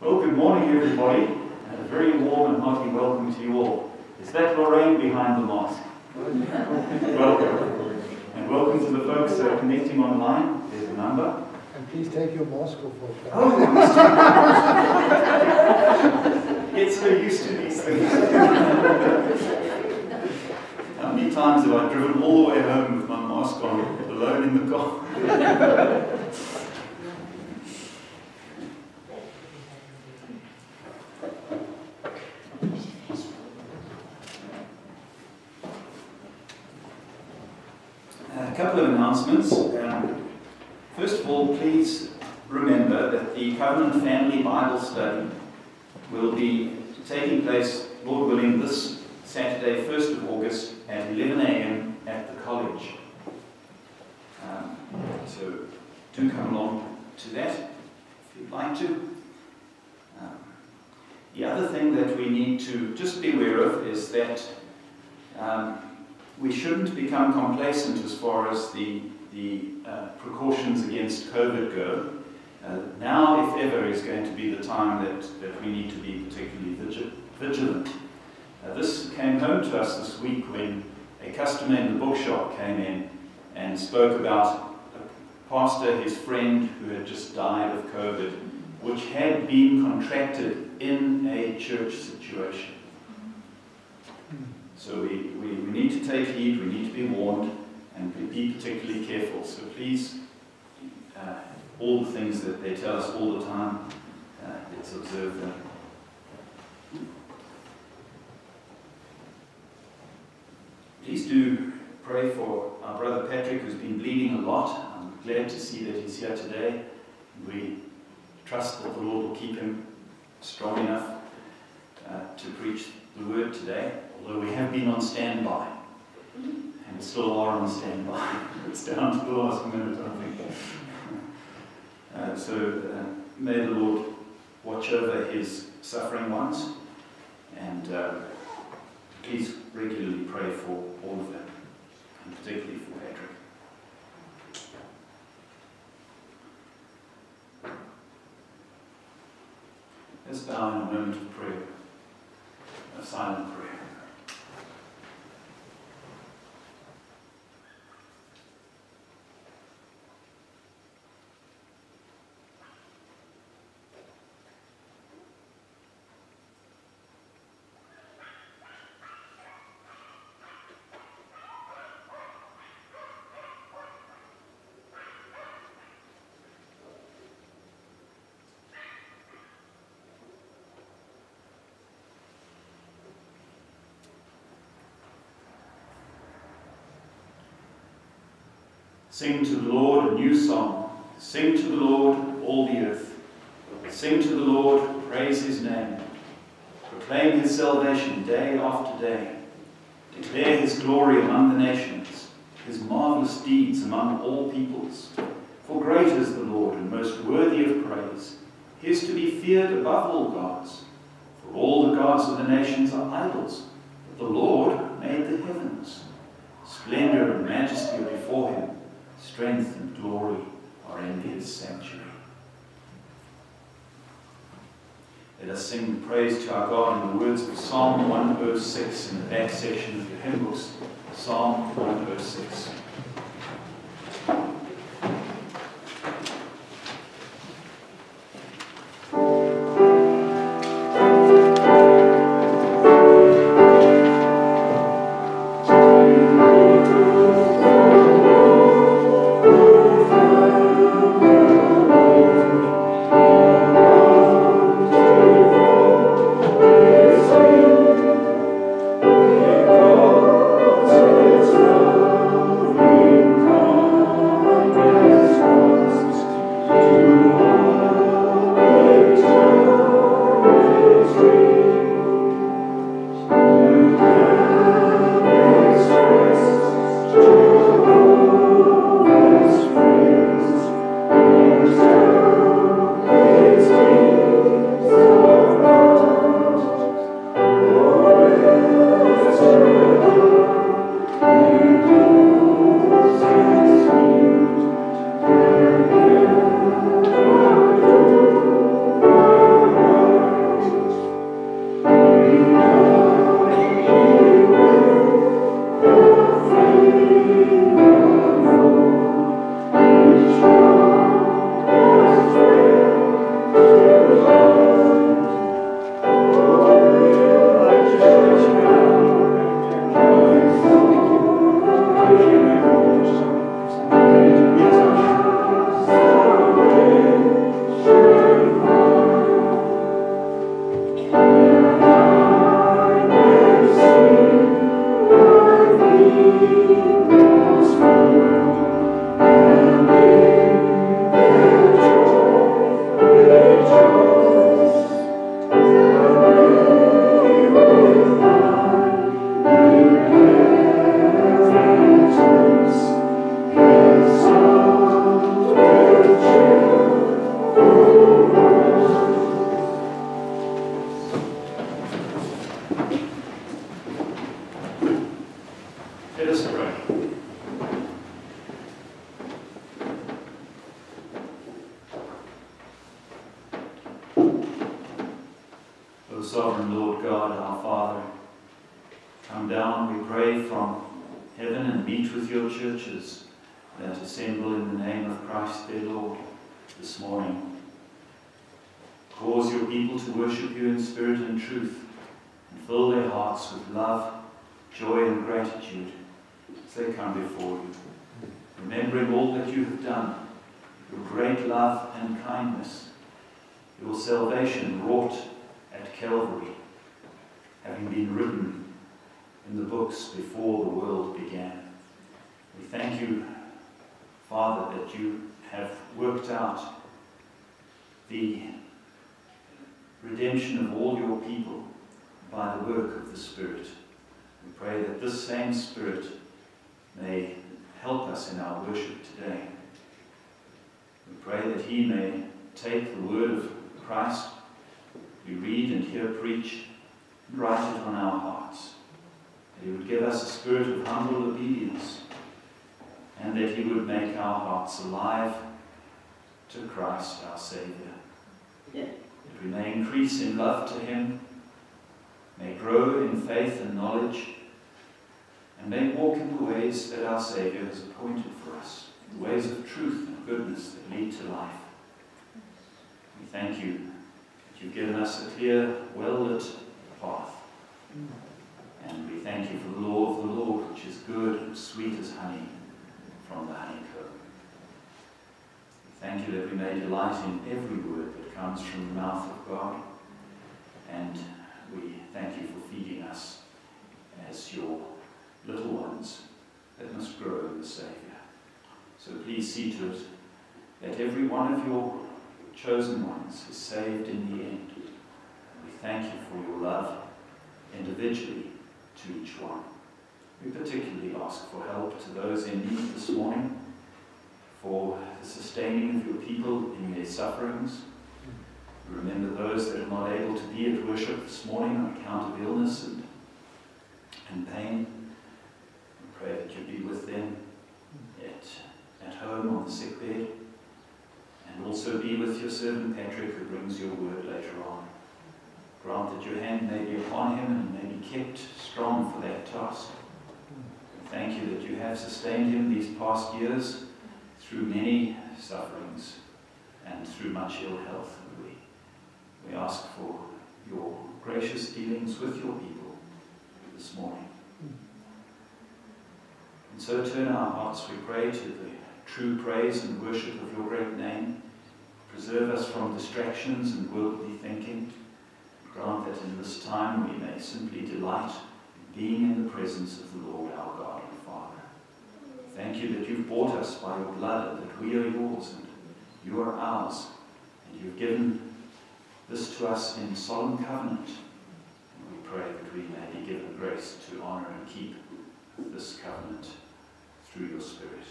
Well, good morning, everybody, and a very warm and hearty welcome to you all. Is that Lorraine behind the mask? welcome. And welcome to the folks uh, connecting online. There's a number. And please take your mask off. Oh, Get so used to these things. How many times have I driven all the way home with my mask on, alone in the car? A couple of announcements. Um, first of all, please remember that the Covenant Family Bible Study will be taking place, Lord willing, this Saturday, 1st of August at 11 a.m. at the college. Um, so do come along to that if you'd like to. Um, the other thing that we need to just be aware of is that um, we shouldn't become complacent as far as the, the uh, precautions against COVID go. Uh, now, if ever, is going to be the time that, that we need to be particularly vigil vigilant. This came home to us this week when a customer in the bookshop came in and spoke about a pastor, his friend, who had just died of COVID, which had been contracted in a church situation. So we, we, we need to take heed, we need to be warned, and be particularly careful. So please, uh, all the things that they tell us all the time, uh, let's observe them. Please do pray for our brother Patrick, who's been bleeding a lot. I'm glad to see that he's here today. We trust that the Lord will keep him strong enough uh, to preach the word today, although we have been on standby. And still are on standby. it's down to the last minute, I think. Uh, so uh, may the Lord watch over his suffering ones and uh, please regularly pray for all of them, and particularly for Patrick. Let's bow in a moment of prayer, a silent prayer. Sing to the Lord a new song. Sing to the Lord, all the earth. Sing to the Lord, praise his name. Proclaim his salvation day after day. Declare his glory among the nations, his marvelous deeds among all peoples. For great is the Lord and most worthy of praise. He is to be feared above all gods. For all the gods of the nations are idols, but the Lord made the heavens. Splendor and majesty are before him strength and glory are in his sanctuary. Let us sing praise to our God in the words of Psalm 106 in the back section of your hymn books. Psalm 106. He would make our hearts alive to Christ our Saviour. That we may increase in love to Him, may grow in faith and knowledge, and may walk in the ways that our Saviour has appointed for us, the ways of truth and goodness that lead to life. We thank you that You've given us a clear, well-lit path. And we thank you for the law of the Lord, which is good and sweet as honey from the honeycomb. We thank you that we may delight in every word that comes from the mouth of God. And we thank you for feeding us as your little ones that must grow in the Saviour. So please see to it that every one of your chosen ones is saved in the end. We thank you for your love individually to each one. We particularly ask for help to those in need this morning, for the sustaining of your people in their sufferings. We remember those that are not able to be at worship this morning on account of illness and, and pain. We pray that you be with them at, at home on the sick bed. And also be with your servant Patrick who brings your word later on. Grant that your hand may be upon him and may be kept strong for that task. Thank you that you have sustained him these past years through many sufferings and through much ill health. We, we ask for your gracious dealings with your people this morning. And so turn our hearts, we pray, to the true praise and worship of your great name. Preserve us from distractions and worldly thinking. Grant that in this time we may simply delight in being in the presence of the Lord our God. Thank you that you've bought us by your blood, that we are yours and you are ours. And you've given this to us in solemn covenant. And we pray that we may be given grace to honor and keep this covenant through your Spirit.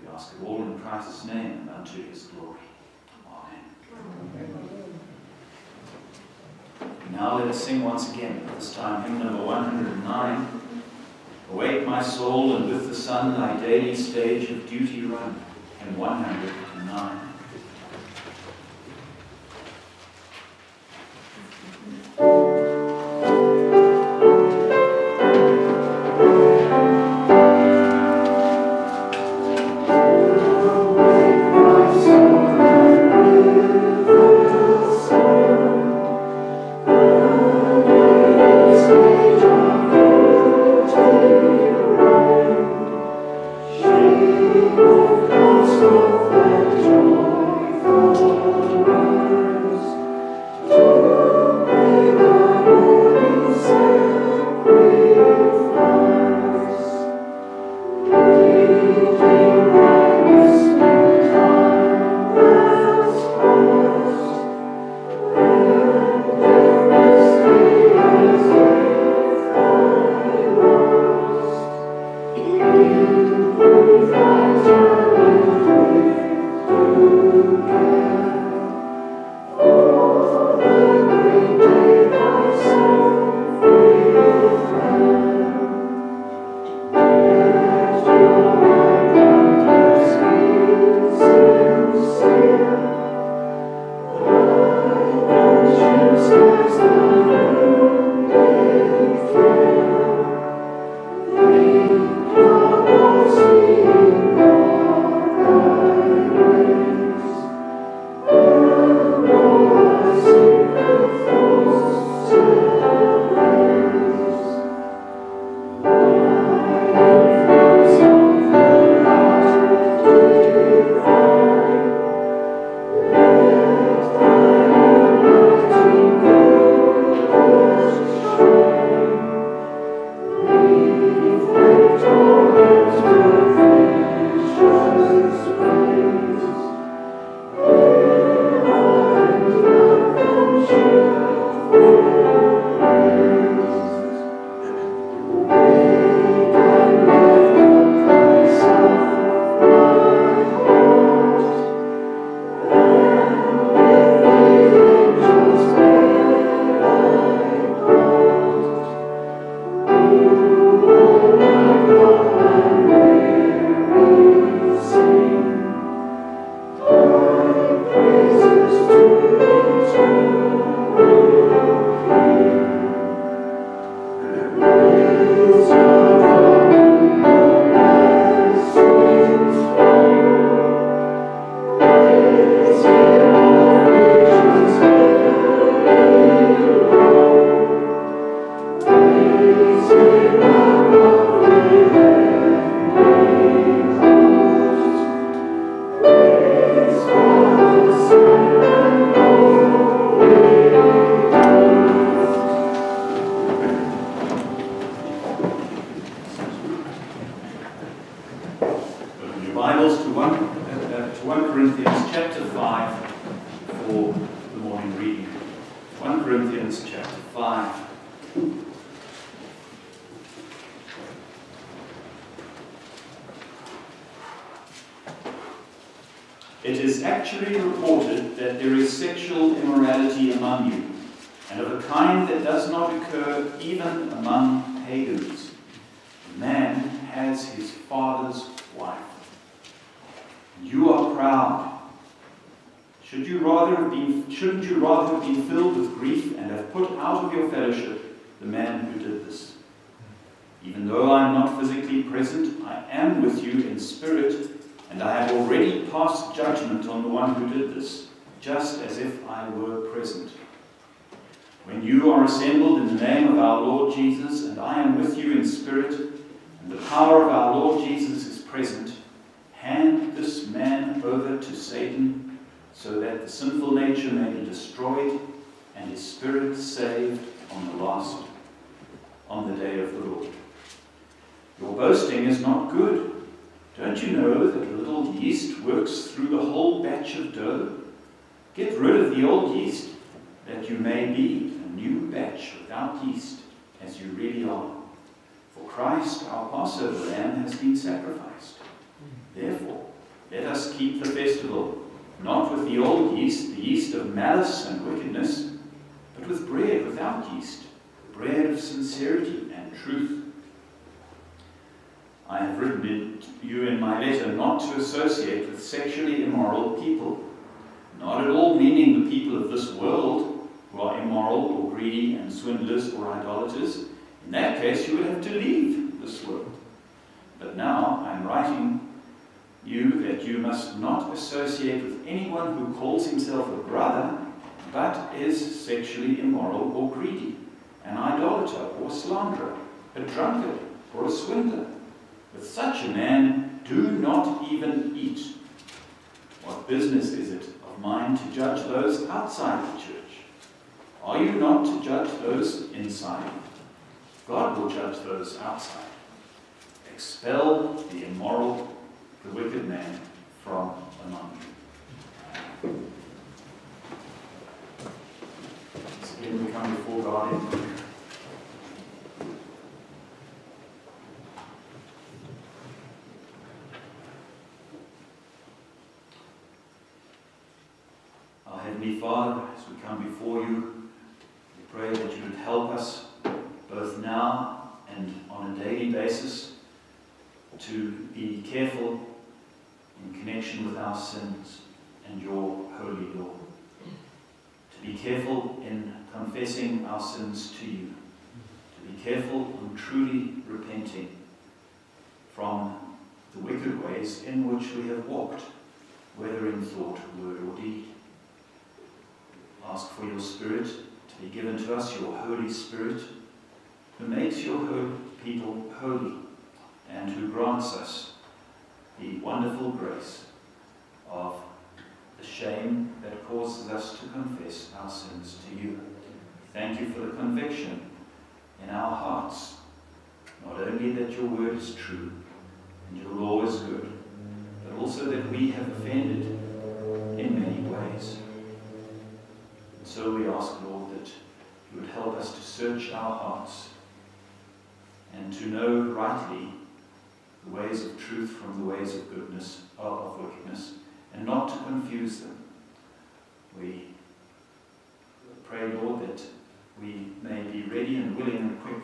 We ask it all in Christ's name and unto his glory. Amen. Now let us sing once again, this time hymn number 109. Awake my soul, and with the sun thy daily stage of duty run. Hymn 109. Not to associate with sexually immoral people, not at all meaning the people of this world who are immoral or greedy and swindlers or idolaters. In that case, you would have to leave this world. But now I'm writing you that you must not associate with anyone who calls himself a brother but is sexually immoral or greedy, an idolater or slanderer, a drunkard or a swindler with such a man, do not even eat. What business is it of mine to judge those outside the church? Are you not to judge those inside? God will judge those outside. Expel the immoral, the wicked man from among you. So again, we come before God in prayer. Heavenly Father, as we come before you, we pray that you would help us both now and on a daily basis to be careful in connection with our sins and your holy law. To be careful in confessing our sins to you. To be careful in truly repenting from the wicked ways in which we have walked, whether in thought, word, or deed ask for your Spirit to be given to us, your Holy Spirit, who makes your people holy and who grants us the wonderful grace of the shame that causes us to confess our sins to you. Thank you for the conviction in our hearts, not only that your word is true and your law is good, but also that we have offended in many. So we ask, Lord, that you would help us to search our hearts and to know rightly the ways of truth from the ways of goodness, uh, of wickedness, and not to confuse them. We pray, Lord, that we may be ready and willing and quick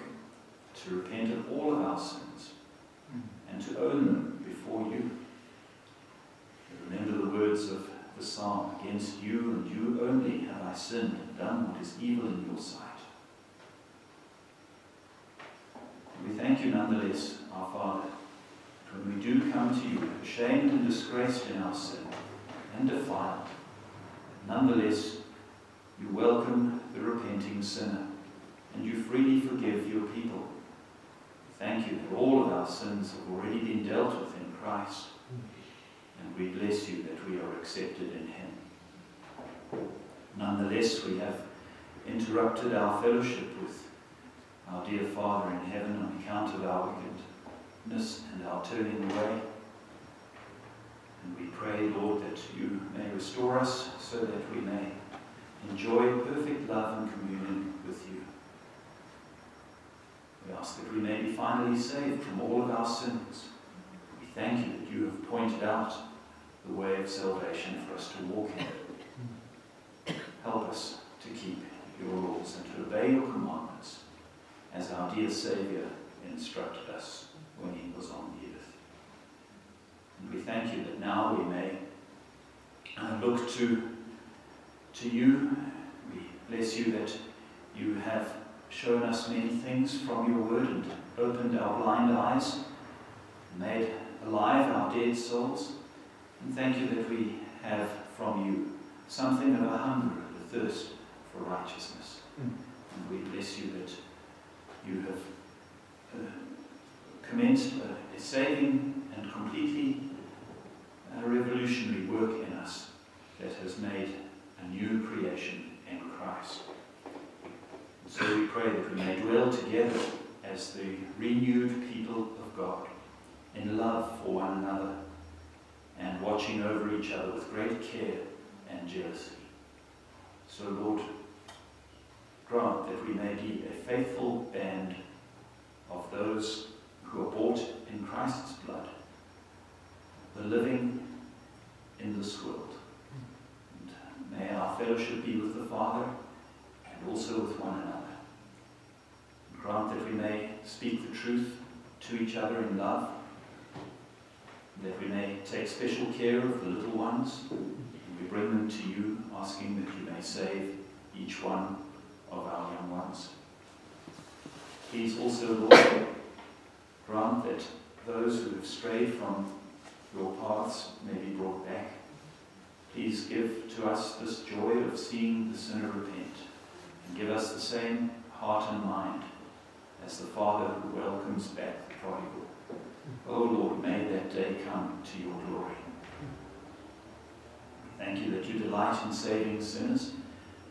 to repent of all of our sins mm. and to own them before you. Remember the words of the psalm, Against you and you only have I sinned and done what is evil in your sight. We thank you nonetheless, our Father, when we do come to you, ashamed and disgraced in our sin and defiled, nonetheless you welcome the repenting sinner and you freely forgive your people. Thank you that all of our sins have already been dealt with in Christ and we bless you that we are accepted in him. Nonetheless, we have interrupted our fellowship with our dear Father in heaven on account of our wickedness and our turning away. And we pray, Lord, that you may restore us so that we may enjoy perfect love and communion with you. We ask that we may be finally saved from all of our sins. We thank you that you have pointed out the way of salvation for us to walk in. Help us to keep your rules and to obey your commandments as our dear Saviour instructed us when he was on the earth. And we thank you that now we may uh, look to, to you. We bless you that you have shown us many things from your word and opened our blind eyes, made alive our dead souls. And thank you that we have from you something of a hunger, a thirst for righteousness. Mm. And we bless you that you have uh, commenced a, a, saving and completely uh, revolutionary work in us that has made a new creation in Christ. So we pray that we may dwell together as the renewed people of God in love for one another and watching over each other with great care and jealousy. So, Lord, grant that we may be a faithful band of those who are bought in Christ's blood, the living in this world. And may our fellowship be with the Father and also with one another. Grant that we may speak the truth to each other in love, that we may take special care of the little ones, and we bring them to you, asking that you may save each one of our young ones. Please also, Lord, grant that those who have strayed from your paths may be brought back. Please give to us this joy of seeing the sinner repent, and give us the same heart and mind as the Father who welcomes back the prodigal. Oh Lord, may that day come to your glory. Thank you that you delight in saving sinners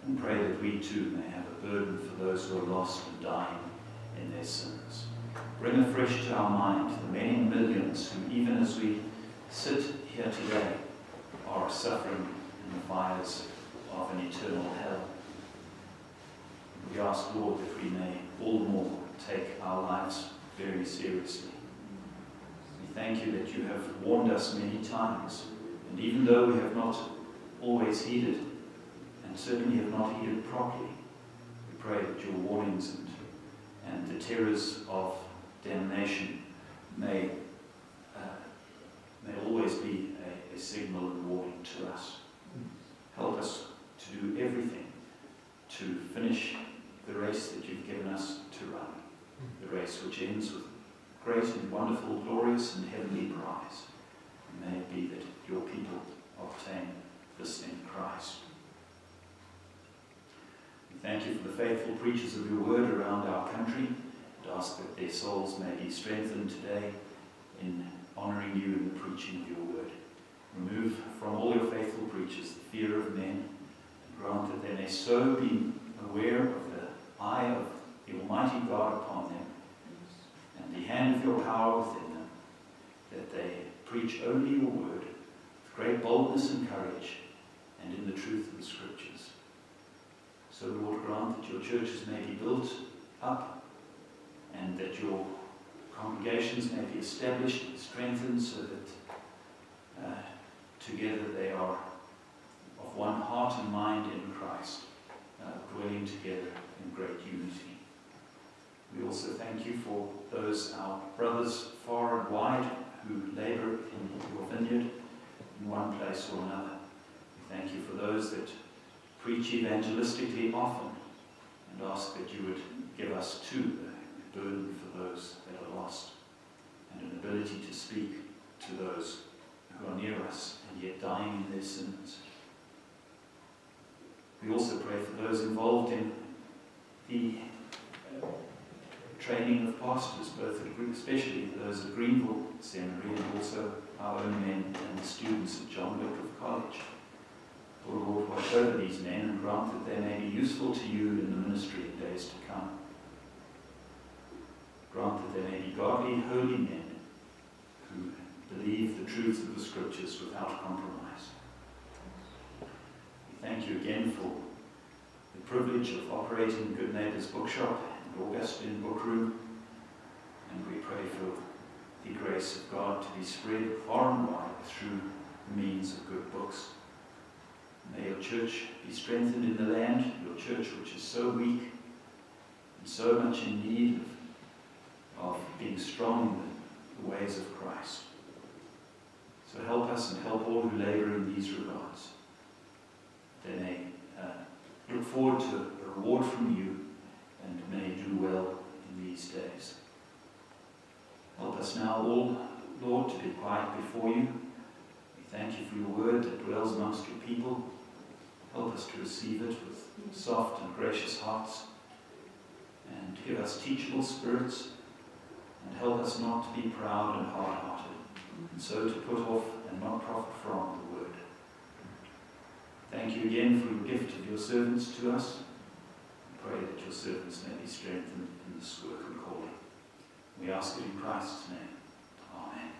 and pray that we too may have a burden for those who are lost and dying in their sins. Bring afresh to our mind the many millions who, even as we sit here today, are suffering in the fires of an eternal hell. We ask, Lord, that we may all more take our lives very seriously. Thank you that you have warned us many times, and even though we have not always heeded, and certainly have not heeded properly, we pray that your warnings and, and the terrors of damnation may, uh, may always be a, a signal and warning to us. Help us to do everything to finish the race that you've given us to run the race which ends with great and wonderful, glorious and heavenly prize. may it be that your people obtain this in Christ. We thank you for the faithful preachers of your word around our country and ask that their souls may be strengthened today in honouring you in the preaching of your word. Remove from all your faithful preachers the fear of men and grant that they may so be aware of the eye of the Almighty God upon them, and the hand of your power within them, that they preach only your word with great boldness and courage, and in the truth of the Scriptures. So, Lord, grant that your churches may be built up, and that your congregations may be established and strengthened, so that uh, together they are of one heart and mind in Christ, uh, dwelling together in great unity. Also thank you for those, our brothers far and wide, who labour in your vineyard in one place or another. We thank you for those that preach evangelistically often and ask that you would give us too a burden for those that are lost and an ability to speak to those who are near us and yet dying in their sins. We also pray for those involved in the training of pastors, both at, especially those at Greenville Seminary and also our own men and the students at John Wycliffe College. O Lord, watch over these men and grant that they may be useful to you in the ministry in days to come. Grant that they may be godly, holy men who believe the the truths of the scriptures without compromise. We thank you again for the privilege of operating Good Neighbours Bookshop and Augustine Bookroom, and we pray for the grace of God to be spread far and wide through the means of good books. May your church be strengthened in the land, your church which is so weak and so much in need of, of being strong in the ways of Christ. So help us and help all who labor in these regards. They may uh, look forward to a reward from you and may do well in these days. Help us now all, Lord, to be quiet before you. We thank you for your word that dwells amongst your people. Help us to receive it with soft and gracious hearts and give us teachable spirits and help us not to be proud and hard-hearted and so to put off and not profit from the word. Thank you again for your gift of your servants to us. Pray that your servants may be strengthened in this work and calling. We ask it in Christ's name. Amen.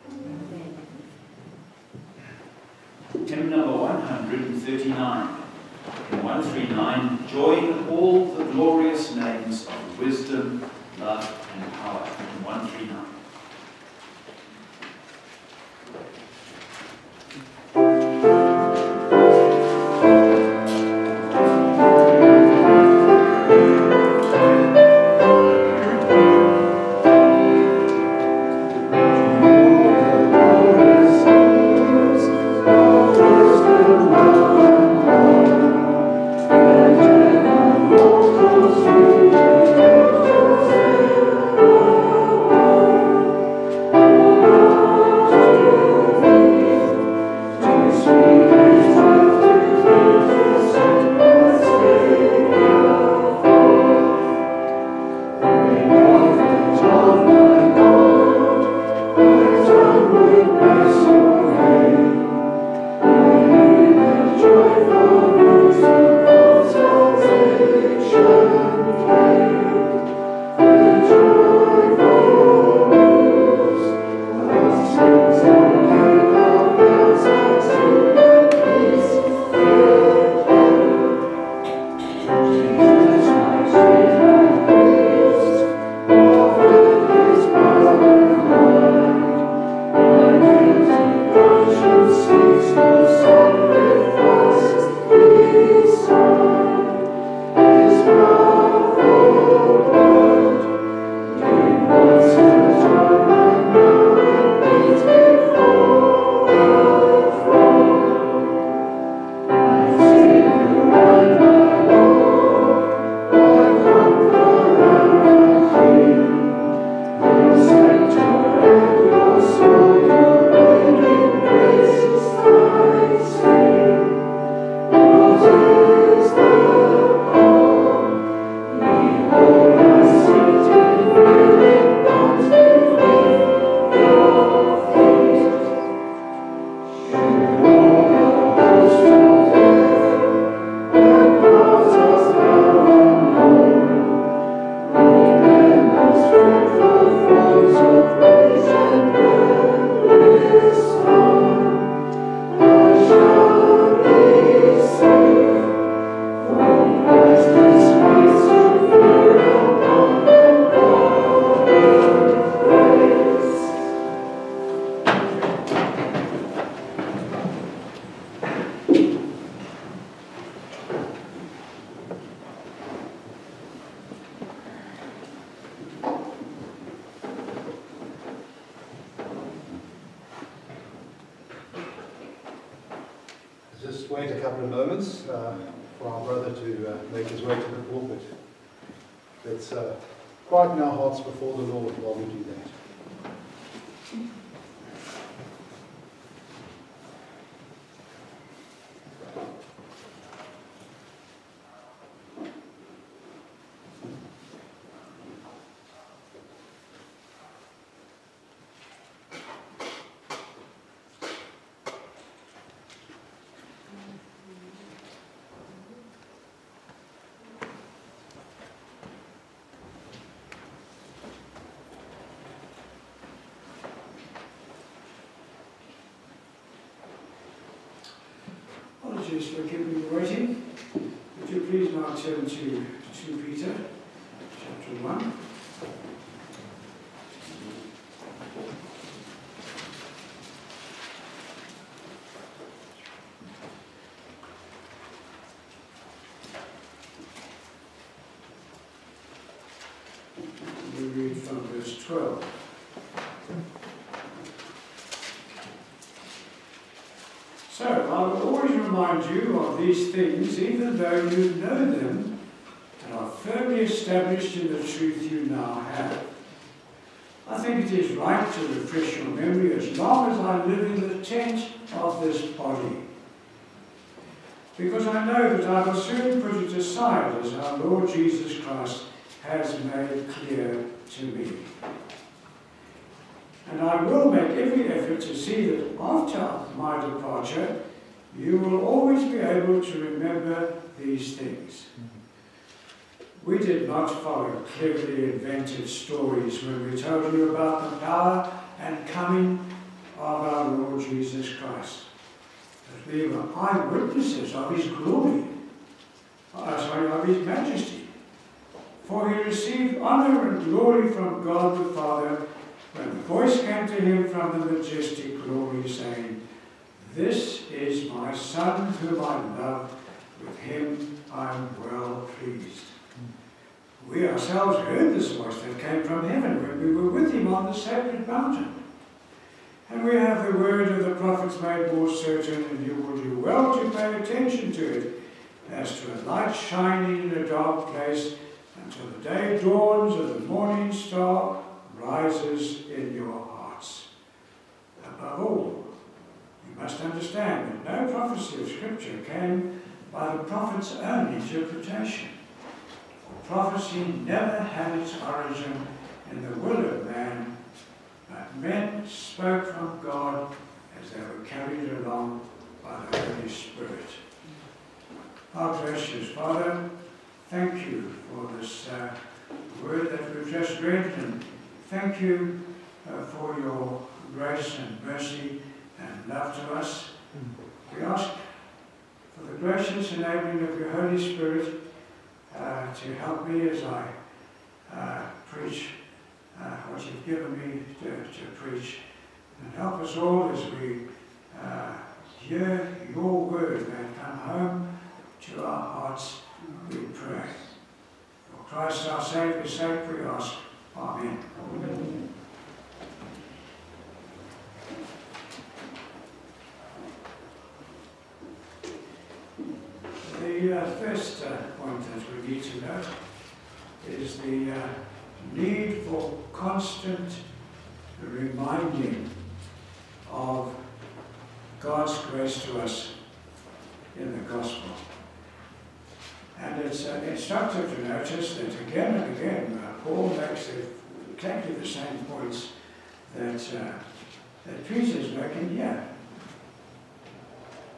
Amen. Hymn number 139. In 139, join all the glorious names of wisdom, love, and power. In 139. couple of moments uh, for our brother to uh, make his way to the pulpit. Let's uh, quieten our hearts before the Lord while we do that. Now turn to 2 Peter chapter 1. We read from verse 12. So, I will always remind you of these things, even though you know them and are firmly established in the truth you now have. I think it is right to refresh your memory as long as I live in the tent of this body. Because I know that I will soon put it aside as our Lord Jesus Christ has made clear to me. And I will make every effort to see that after my departure, you will always be able to remember these things. We did not follow cleverly invented stories when we told you about the power and coming of our Lord Jesus Christ. But we were eyewitnesses of his glory, uh, sorry, of his majesty. For he received honor and glory from God the Father when the voice came to him from the majestic glory, saying, This is my Son whom I love, with him I am well pleased. We ourselves heard this voice that came from heaven when we were with him on the sacred mountain. And we have the word of the prophets made more certain, and you will do well to pay attention to it, as to a light shining in a dark place, until the day dawns and the morning star rises in your hearts. Above all, you must understand that no prophecy of Scripture came by the prophet's own interpretation. For prophecy never had its origin in the will of man, but men spoke from God as they were carried along by the Holy Spirit. Our gracious Father, thank you for this uh, word that we've just read, and thank you uh, for your grace and mercy and love to us. We ask for the gracious enabling of your Holy Spirit uh, to help me as I uh, preach uh, what you've given me to, to, preach, and help us all as we uh, hear your word and come home to our hearts, we pray. For Christ our Saviour's sake we ask. The uh, first uh, point that we need to note is the uh, need for constant reminding of God's grace to us in the gospel. And it's uh, instructive to notice that again and again uh, Paul makes exactly the same points that, uh, that Peter's making here.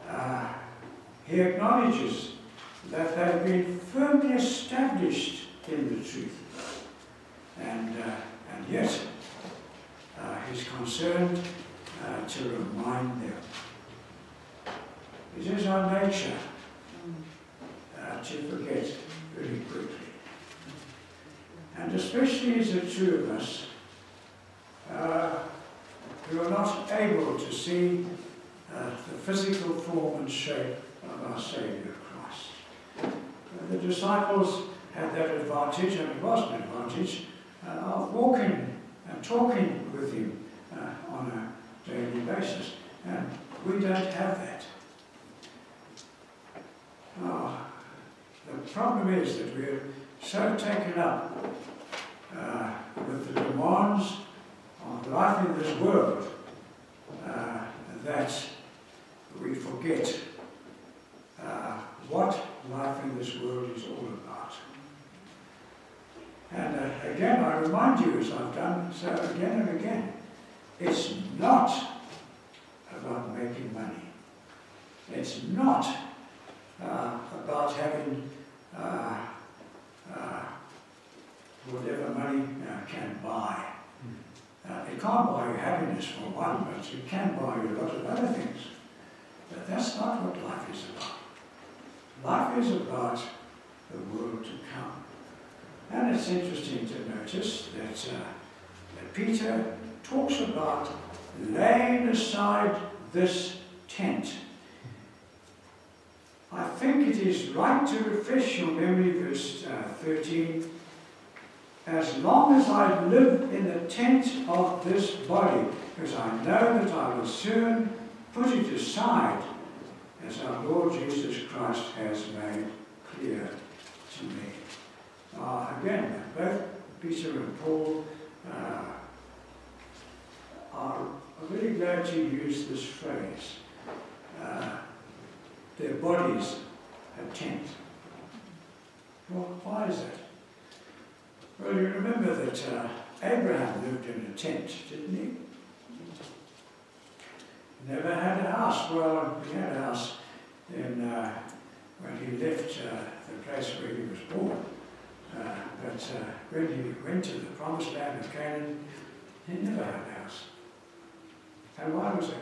Uh, he acknowledges that they've been firmly established in the truth. And, uh, and yet, uh, he's concerned uh, to remind them. It is our nature to forget very quickly. And especially it true of us uh, who are not able to see uh, the physical form and shape of our Saviour Christ. the disciples had that advantage, and it was an advantage, uh, of walking and talking with him uh, on a daily basis. And we don't have that. Oh, the problem is that we're so taken up uh, with the demands of life in this world uh, that we forget uh, what life in this world is all about. And uh, again, I remind you, as I've done so again and again, it's not about making money. It's not uh, about having uh, uh, whatever money uh, can buy. Uh, it can't buy you happiness for one, but it can buy you a lot of other things. But that's not what life is about. Life is about the world to come. And it's interesting to notice that, uh, that Peter talks about laying aside this tent. I think it is right to refresh your memory, verse uh, 13. As long as I live in the tent of this body, because I know that I will soon put it aside, as our Lord Jesus Christ has made clear to me. Uh, again, both Peter and Paul uh, are really glad to use this phrase. Uh, their bodies a tent. Well, why is that? Well, you remember that uh, Abraham lived in a tent, didn't he? Never had a house. Well, he had a house in, uh, when he left uh, the place where he was born. Uh, but uh, when he went to the promised land of Canaan, he never had a house. And why was that?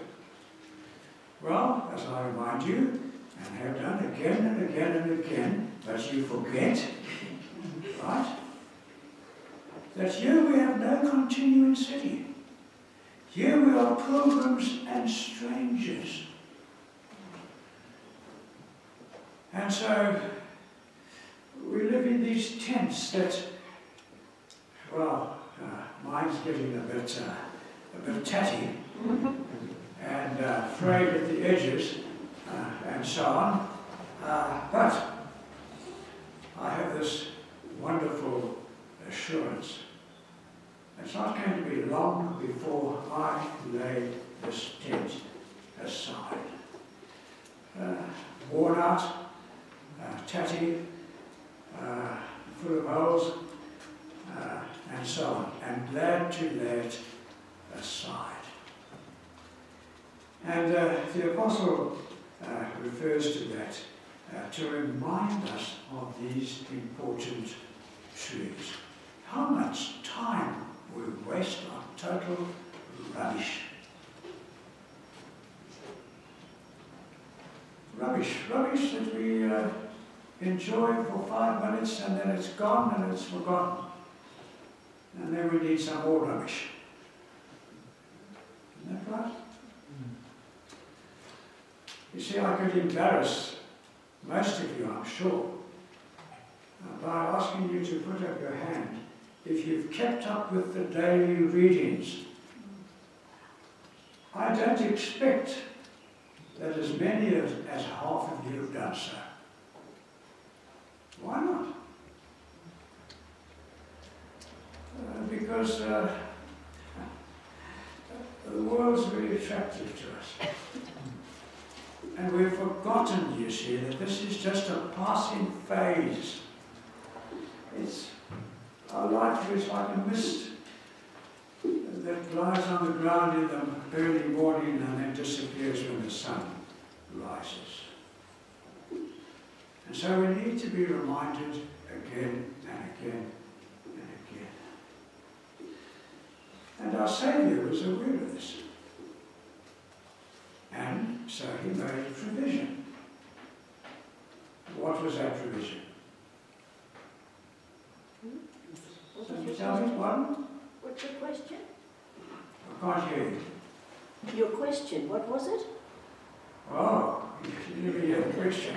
Well, as I remind you, and have done again and again and again, but you forget, right? That here we have no continuing city. Here we are pilgrims and strangers. And so we live in these tents that, well, uh, mine's getting a bit, uh, a bit tatty and uh, frayed at the edges and so on. Uh, but I have this wonderful assurance. It's not going to be long before I lay this tent aside. Uh, worn out, uh, tatty, uh, full of holes, uh, and so on, and glad to lay it aside. And uh, the Apostle uh, refers to that uh, to remind us of these important truths. How much time we waste on total rubbish. Rubbish, rubbish that we uh, enjoy for five minutes and then it's gone and it's forgotten. And then we need some more rubbish. Isn't that right? You see, I could embarrass most of you, I'm sure, uh, by asking you to put up your hand if you've kept up with the daily readings. I don't expect that as many as, as half of you have done so. Why not? Uh, because uh, the world's very attractive to us. And we've forgotten, you see, that this is just a passing phase. It's our life is like a mist that lies on the ground in the early morning and then disappears when the sun rises. And so we need to be reminded again and again and again. And our Saviour was aware of this. And so he made provision. What was that provision? Hmm? Can you tell me one? What's your question? I can't hear you. Your question, what was it? Oh, you give me a question.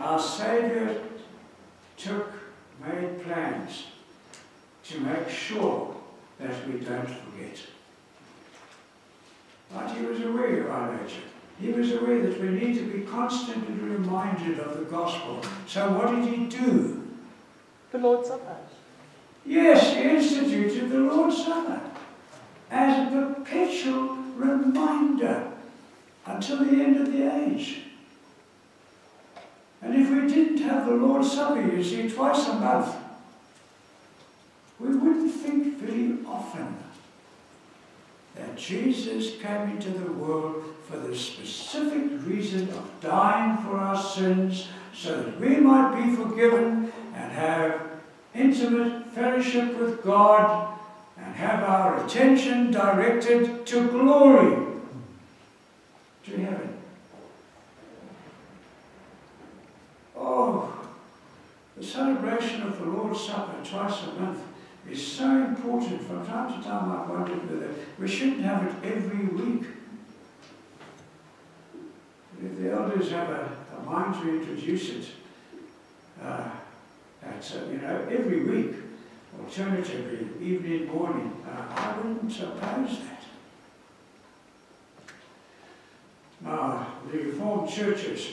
Our Saviour took, made plans to make sure that we don't forget. But he was aware of our nature. He was aware that we need to be constantly reminded of the gospel. So what did he do? The Lord's Supper. Yes, he instituted the Lord's Supper as a perpetual reminder until the end of the age. And if we didn't have the Lord's Supper, you see, twice a month, we wouldn't think very often Jesus came into the world for the specific reason of dying for our sins so that we might be forgiven and have intimate fellowship with God and have our attention directed to glory, to heaven. Oh, the celebration of the Lord's Supper twice a month is so important. From time to time I've wondered whether we shouldn't have it every week. If the elders have a, a mind to introduce it, uh, at, uh, you know, every week, alternatively, evening, morning, uh, I wouldn't oppose that. Now, the Reformed churches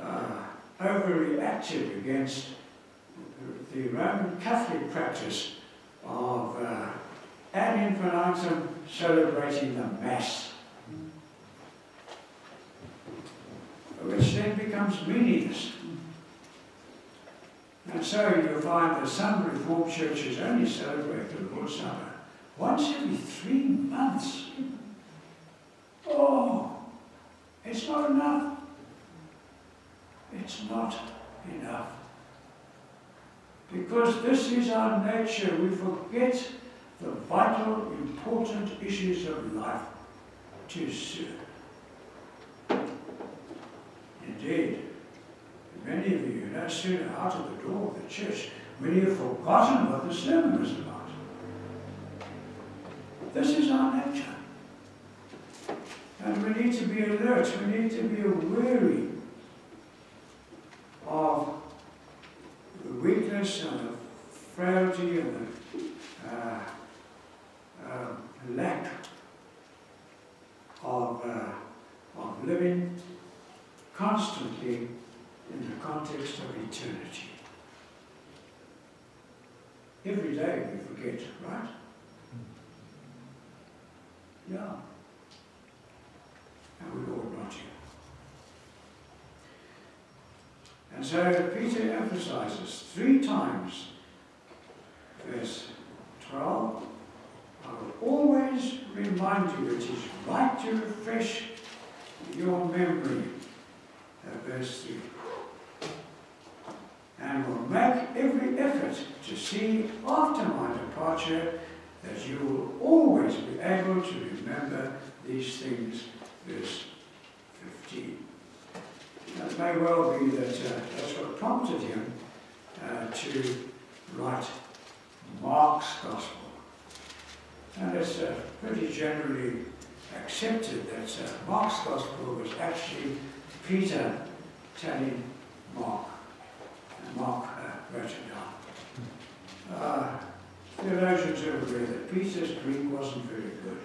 uh, overreacted against the Roman Catholic practice of uh, ad infinitum celebrating the Mass, which then becomes meaningless. And so you'll find that some Reformed churches only celebrate the Lord's Supper once every three months. Oh, it's not enough. It's not enough. Because this is our nature, we forget the vital, important issues of life too soon. Indeed, many of you no sooner out of the door of the church when you've forgotten what the sermon was about. This is our nature. And we need to be alert, we need to be wary of and the frailty and the uh, uh, lack of, uh, of living constantly in the context of eternity. Every day we forget, right? Yeah. And we ought not to. And so Peter emphasizes three times, verse 12, I will always remind you it is right to refresh your memory. Uh, verse 3. And will make every effort to see after my departure that you will always be able to remember these things. Verse 15. It may well be that uh, that's what prompted him uh, to write Mark's Gospel. And it's uh, pretty generally accepted that uh, Mark's Gospel was actually Peter telling Mark. And Mark uh, wrote it down. Uh, theologians agree that Peter's Greek wasn't very good.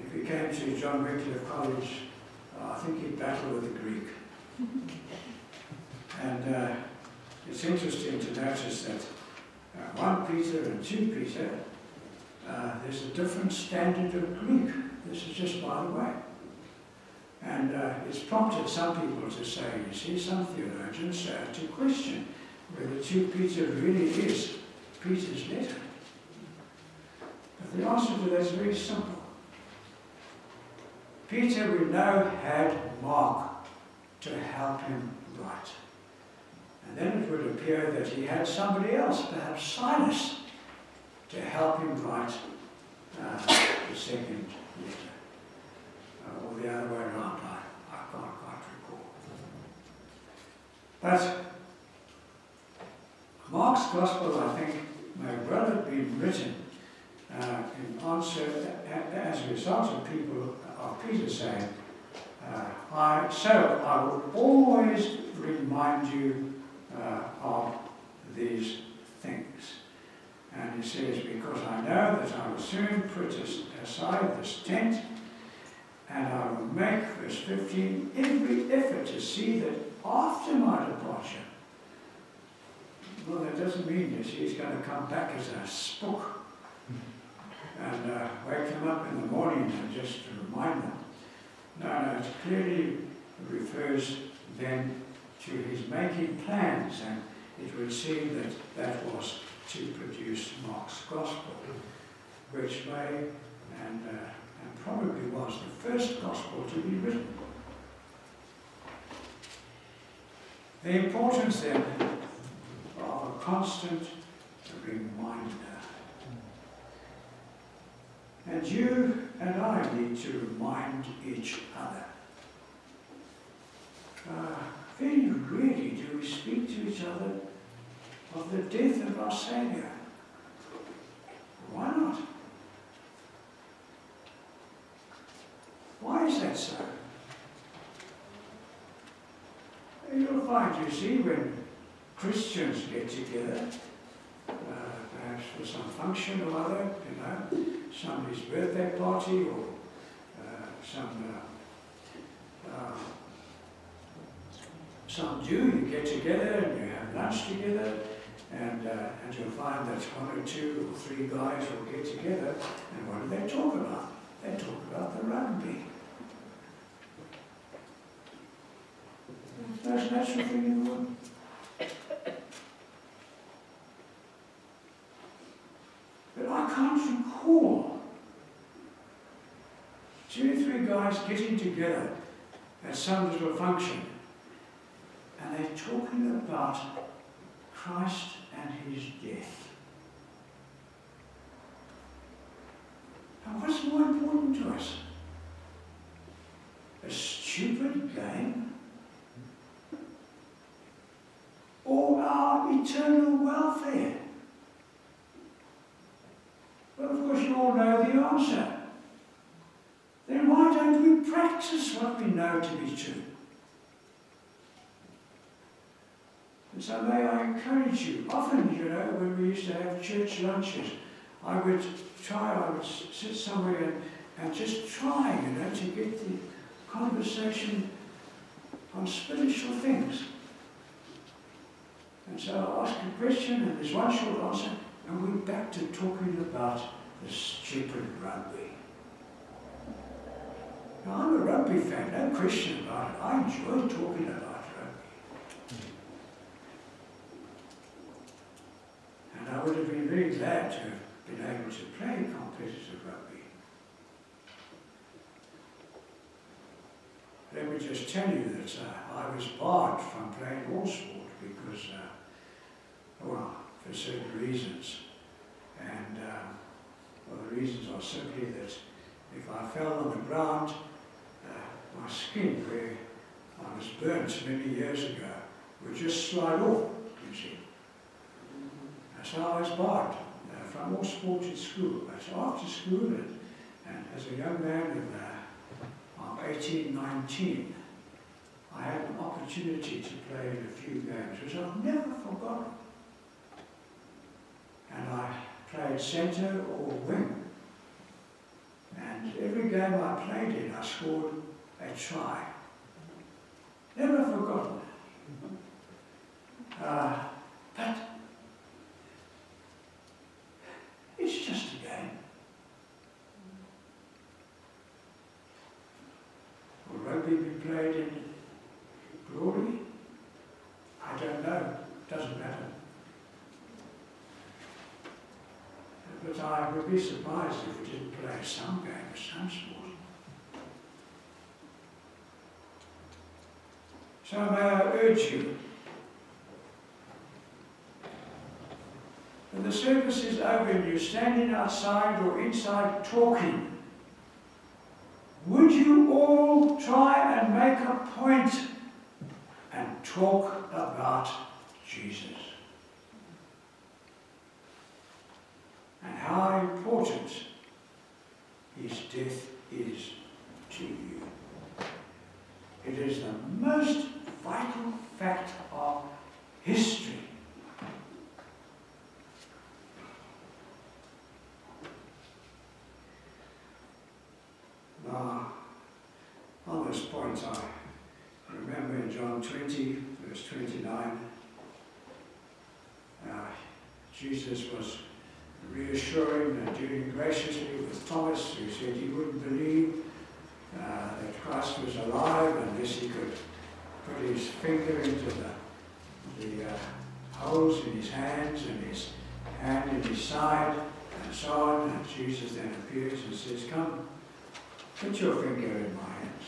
If he came to John Wycliffe College, uh, I think he battled with the Greek. and uh, it's interesting to notice that uh, 1 Peter and 2 Peter, uh, there's a different standard of Greek. This is just by the way. And uh, it's prompted some people to say, you see, some theologians to question whether 2 Peter really is Peter's letter. But the answer to that is very simple. Peter, we know, had Mark to help him write. And then it would appear that he had somebody else, perhaps Silas, to help him write uh, the second letter. Uh, or the other way around, I, I can't quite recall. But Mark's Gospel, I think, may well have been written uh, in answer, as a result of people, Peter saying, uh, I, so I will always remind you uh, of these things. And he says, because I know that I will soon put aside this tent, and I will make, verse 15, every effort to see that after my departure, well, that doesn't mean that he's going to come back as a spook and uh, wake him up in the morning and just No, no, it clearly refers then to his making plans, and it would seem that that was to produce Mark's Gospel, which may and, uh, and probably was the first Gospel to be written. The importance then of a constant reminder. And you and I need to remind each other. Uh, very rarely do we speak to each other of the death of our Saviour. Why not? Why is that so? You'll find, you see, when Christians get together, uh, for some function or other, you know, somebody's birthday party or uh, some uh, uh, some do, you get together and you have lunch together, and, uh, and you'll find that one or two or three guys will get together, and what do they talk about? They talk about the rugby. Most natural thing world. But I can't recall two or three guys getting together at some little function and they're talking about Christ and his death. And what's more important to us? A stupid game? Or our eternal welfare? Well, of course, you all know the answer. Then why don't we practice what we know to be true? And so may I encourage you, often, you know, when we used to have church lunches, I would try, I would sit somewhere and, and just try, you know, to get the conversation on spiritual things. And so I ask a question and there's one short answer, and we're back to talking about the stupid rugby. Now, I'm a rugby fan, no question about it. I enjoy talking about rugby. And I would have been very glad to have been able to play competitive rugby. Let me just tell you that uh, I was barred from playing all sport because, uh, well, for certain reasons. And uh, well, the reasons are simply that if I fell on the ground, uh, my skin, where I was burnt many years ago, would just slide off, you see. That's how I was barred uh, from all sports at school. That's after school and, and as a young man of uh, 18, 19, I had an opportunity to play in a few games, which I've never forgotten. And I played centre or wing. And every game I played in, I scored a try. Never forgotten. Uh, but it's just a game. Will rugby be played in glory? I don't know. Doesn't matter. But I would be surprised if we didn't play some game of some sport. So may I urge you, when the service is over and you're standing outside or inside talking, would you all try and make a point and talk about Jesus? And how important his death is to you. It is the most vital fact of history. Now, on this point, I remember in John 20, verse 29, uh, Jesus was reassuring and dealing graciously with Thomas, who said he wouldn't believe uh, that Christ was alive unless he could put his finger into the, the uh, holes in his hands and his hand in his side and so on. And Jesus then appears and says, Come, put your finger in my hands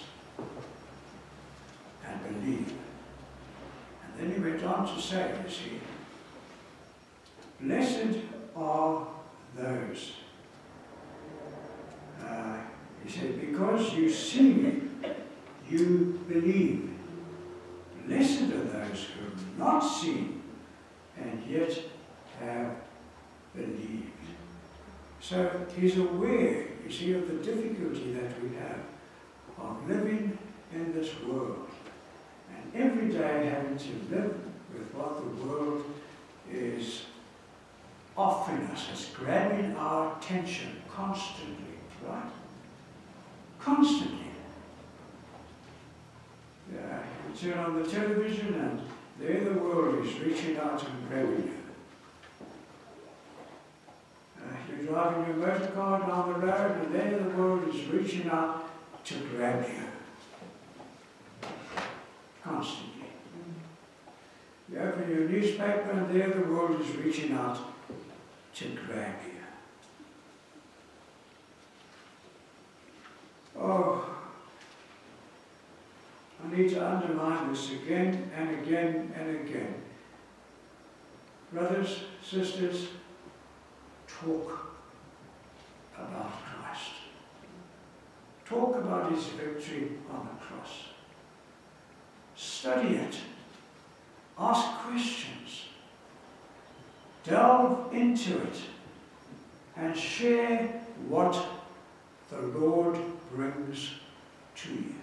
and believe. And then he went on to say, you see, Blessed are those. Uh, he said, because you see you believe. Blessed those who have not seen and yet have believed. So he's aware, you see, of the difficulty that we have of living in this world and every day having to live with what the world is offering us, is grabbing our attention constantly, right? Constantly. Yeah, you turn on the television and there the world is reaching out and grabbing you. Uh, you're driving your motor car down the road and there the world is reaching out to grab you. Constantly. You open your newspaper and there the world is reaching out to grab you. Oh, I need to underline this again and again and again. Brothers, sisters, talk about Christ. Talk about his victory on the cross. Study it. Ask questions. Delve into it and share what the Lord brings to you.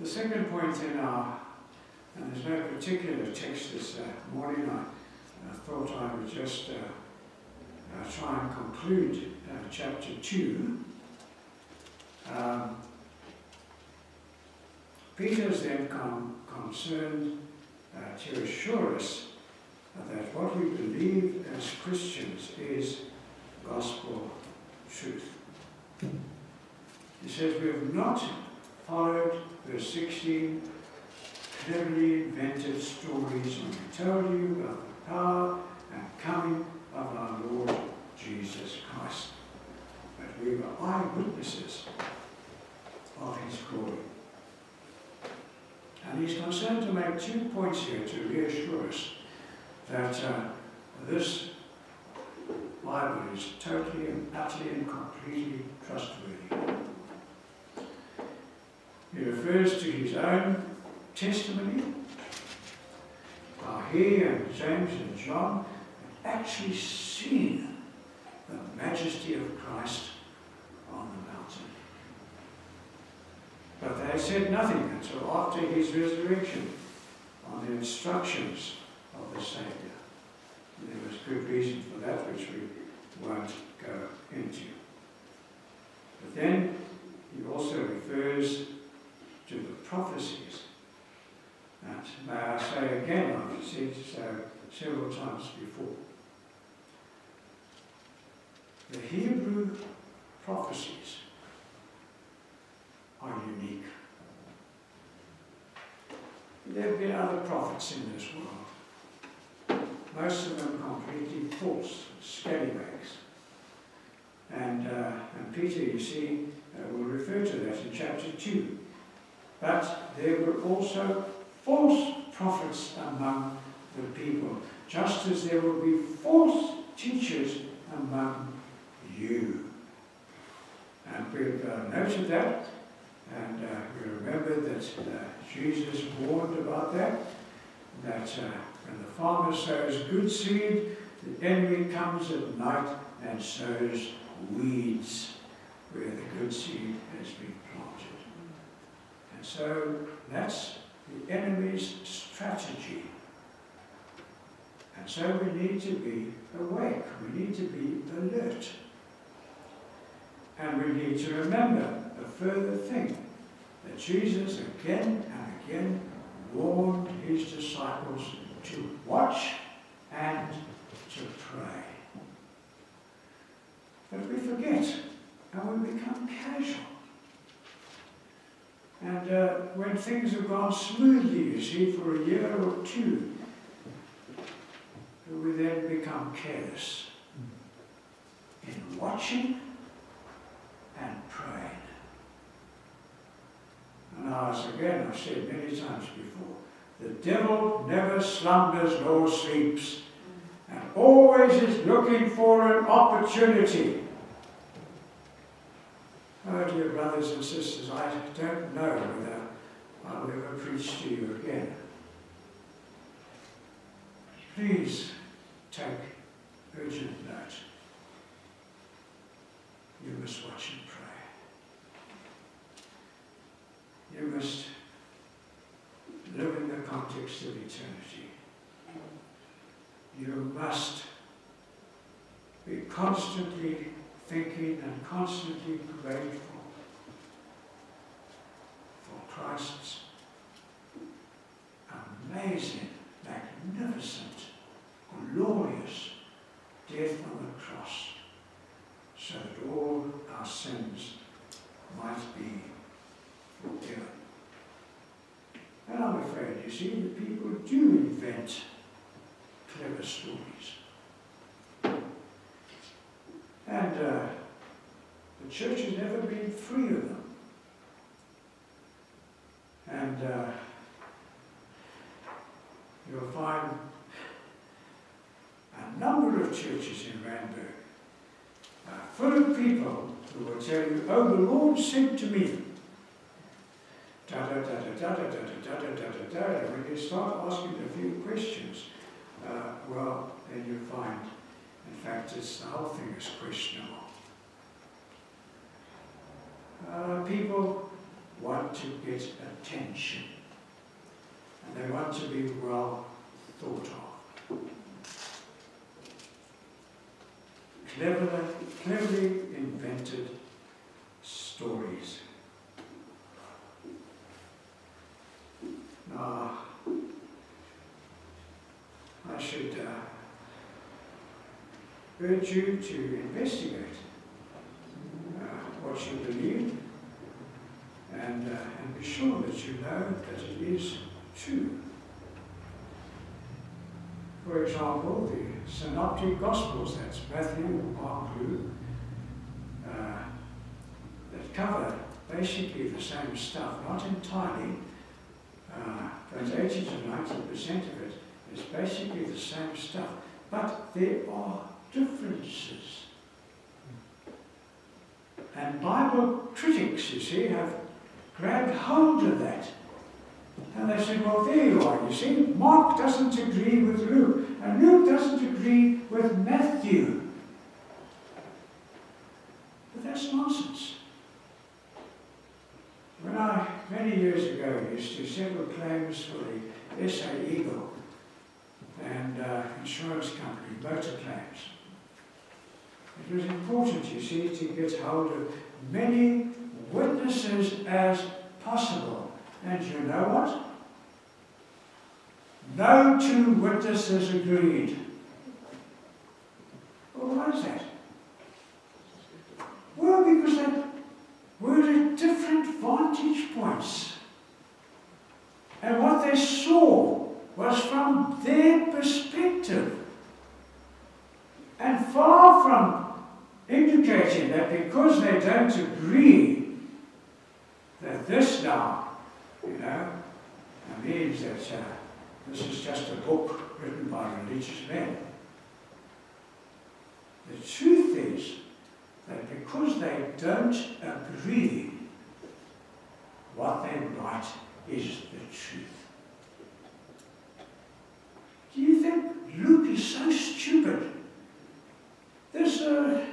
The second point in our, and there's no particular text this uh, morning, I, thought I would just uh, uh, try and conclude uh, chapter 2. Um, Peter is then con concerned uh, to assure us that what we believe as Christians is gospel truth. He says we have not followed verse 16 cleverly invented stories and we told you about the power and coming of our Lord Jesus Christ. We were eyewitnesses of his glory. And he's concerned to make two points here to reassure us that uh, this Bible is totally and utterly and completely trustworthy. He refers to his own testimony, how he and James and John had actually seen the majesty of Christ on the mountain. But they said nothing until after his resurrection on the instructions of the Saviour. And there was good reason for that, which we won't go into. But then he also refers to the prophecies that, may I say again, I've said so several times before. The Hebrew prophecies are unique. There have been other prophets in this world. Most of them completely false, scallywags. And, uh, and Peter, you see, uh, will refer to that in chapter 2. But there were also false prophets among the people, just as there will be false teachers among you. And we've uh, noted that, and uh, we remember that uh, Jesus warned about that, that uh, when the farmer sows good seed, the enemy comes at night and sows weeds where the good seed has been planted. And so that's the enemy's strategy. And so we need to be awake, we need to be alert. And we need to remember a further thing that Jesus again and again warned his disciples to watch and to pray. But we forget and we become casual. And uh, when things have gone smoothly, you see, for a year or two, we then become careless in watching and praying. And as again I've said many times before, the devil never slumbers nor sleeps, and always is looking for an opportunity. Oh, dear brothers and sisters, I don't know whether I'll ever preach to you again. Please take urgent note. You must watch and pray. You must live in the context of eternity. You must be constantly thinking and constantly grateful for Christ's amazing, magnificent, glorious death on the cross so that all our sins might be forgiven. And I'm afraid, you see, that people do invent clever stories. And uh, the church has never been free of them. And uh, you'll find a number of churches in Randburg uh, full of people who will tell you, oh, the Lord said to me, da da da da da da da da da da da da. When you start asking a few questions, uh, well, then you find, in fact, it's, the whole thing is questionable. Uh, people want to get attention, and they want to be well thought of. Cleverly, cleverly invented stories. Now, I should uh, urge you to investigate uh, what you believe and, uh, and be sure that you know that it is true. For example, the Synoptic Gospels, that's Matthew, Mark, Luke, uh, that cover basically the same stuff, not entirely, uh, but 80 to 90% of it is basically the same stuff. But there are differences. And Bible critics, you see, have grabbed hold of that. And they said, well, there you are, you see. Mark doesn't agree with Luke, and Luke doesn't agree with Matthew. But that's nonsense. When I, many years ago, used to settle claims for the SA Eagle and uh, insurance company, motor claims, it was important, you see, to get hold of many witnesses as possible. And you know what? No two witnesses agreed. Well, why is that? Well, because they were at different vantage points. And what they saw was from their perspective. And far from indicating that because they don't agree, that this now, you know, means that uh, this is just a book written by religious men. The truth is that because they don't agree, what they write is the truth. Do you think Luke is so stupid? This, uh,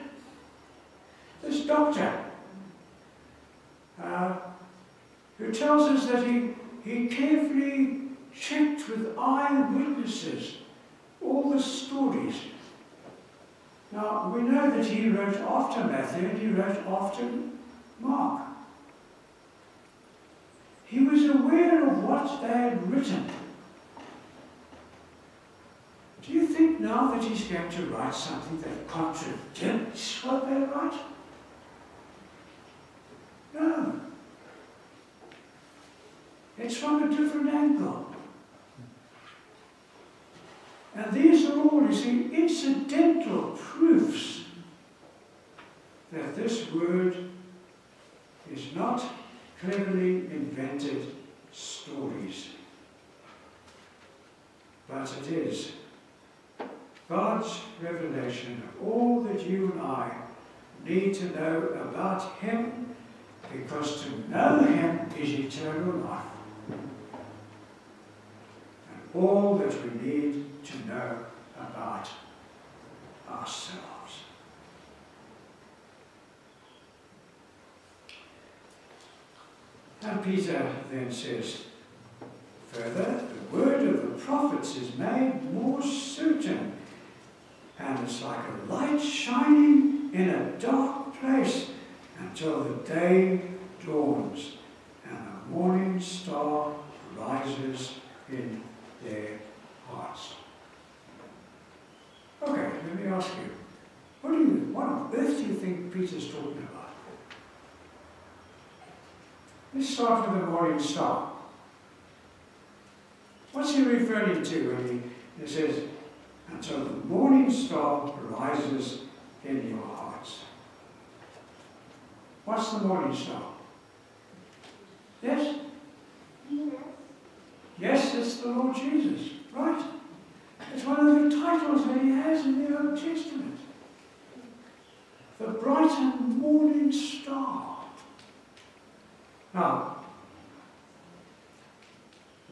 this doctor uh, who tells us that he, he carefully checked with eyewitnesses all the stories. Now, we know that he wrote after Matthew and he wrote after Mark. He was aware of what they had written. Do you think now that he's going to write something that contradicts what they write? No. It's from a different angle. And these are all, you see, incidental proofs that this word is not cleverly invented stories, but it is God's revelation of all that you and I need to know about Him, because to know Him is eternal life. All that we need to know about ourselves. And Peter then says, further, the word of the prophets is made more certain, and it's like a light shining in a dark place until the day dawns and the morning star rises in their hearts. Okay, let me ask you, what do you, what on earth do you think Peter's talking about? Let's start with the morning star. What's he referring to when he, he says, until the morning star rises in your hearts? What's the morning star? Yes? Yes, it's the Lord Jesus, right? It's one of the titles that he has in the Old Testament. The bright and morning star. Now,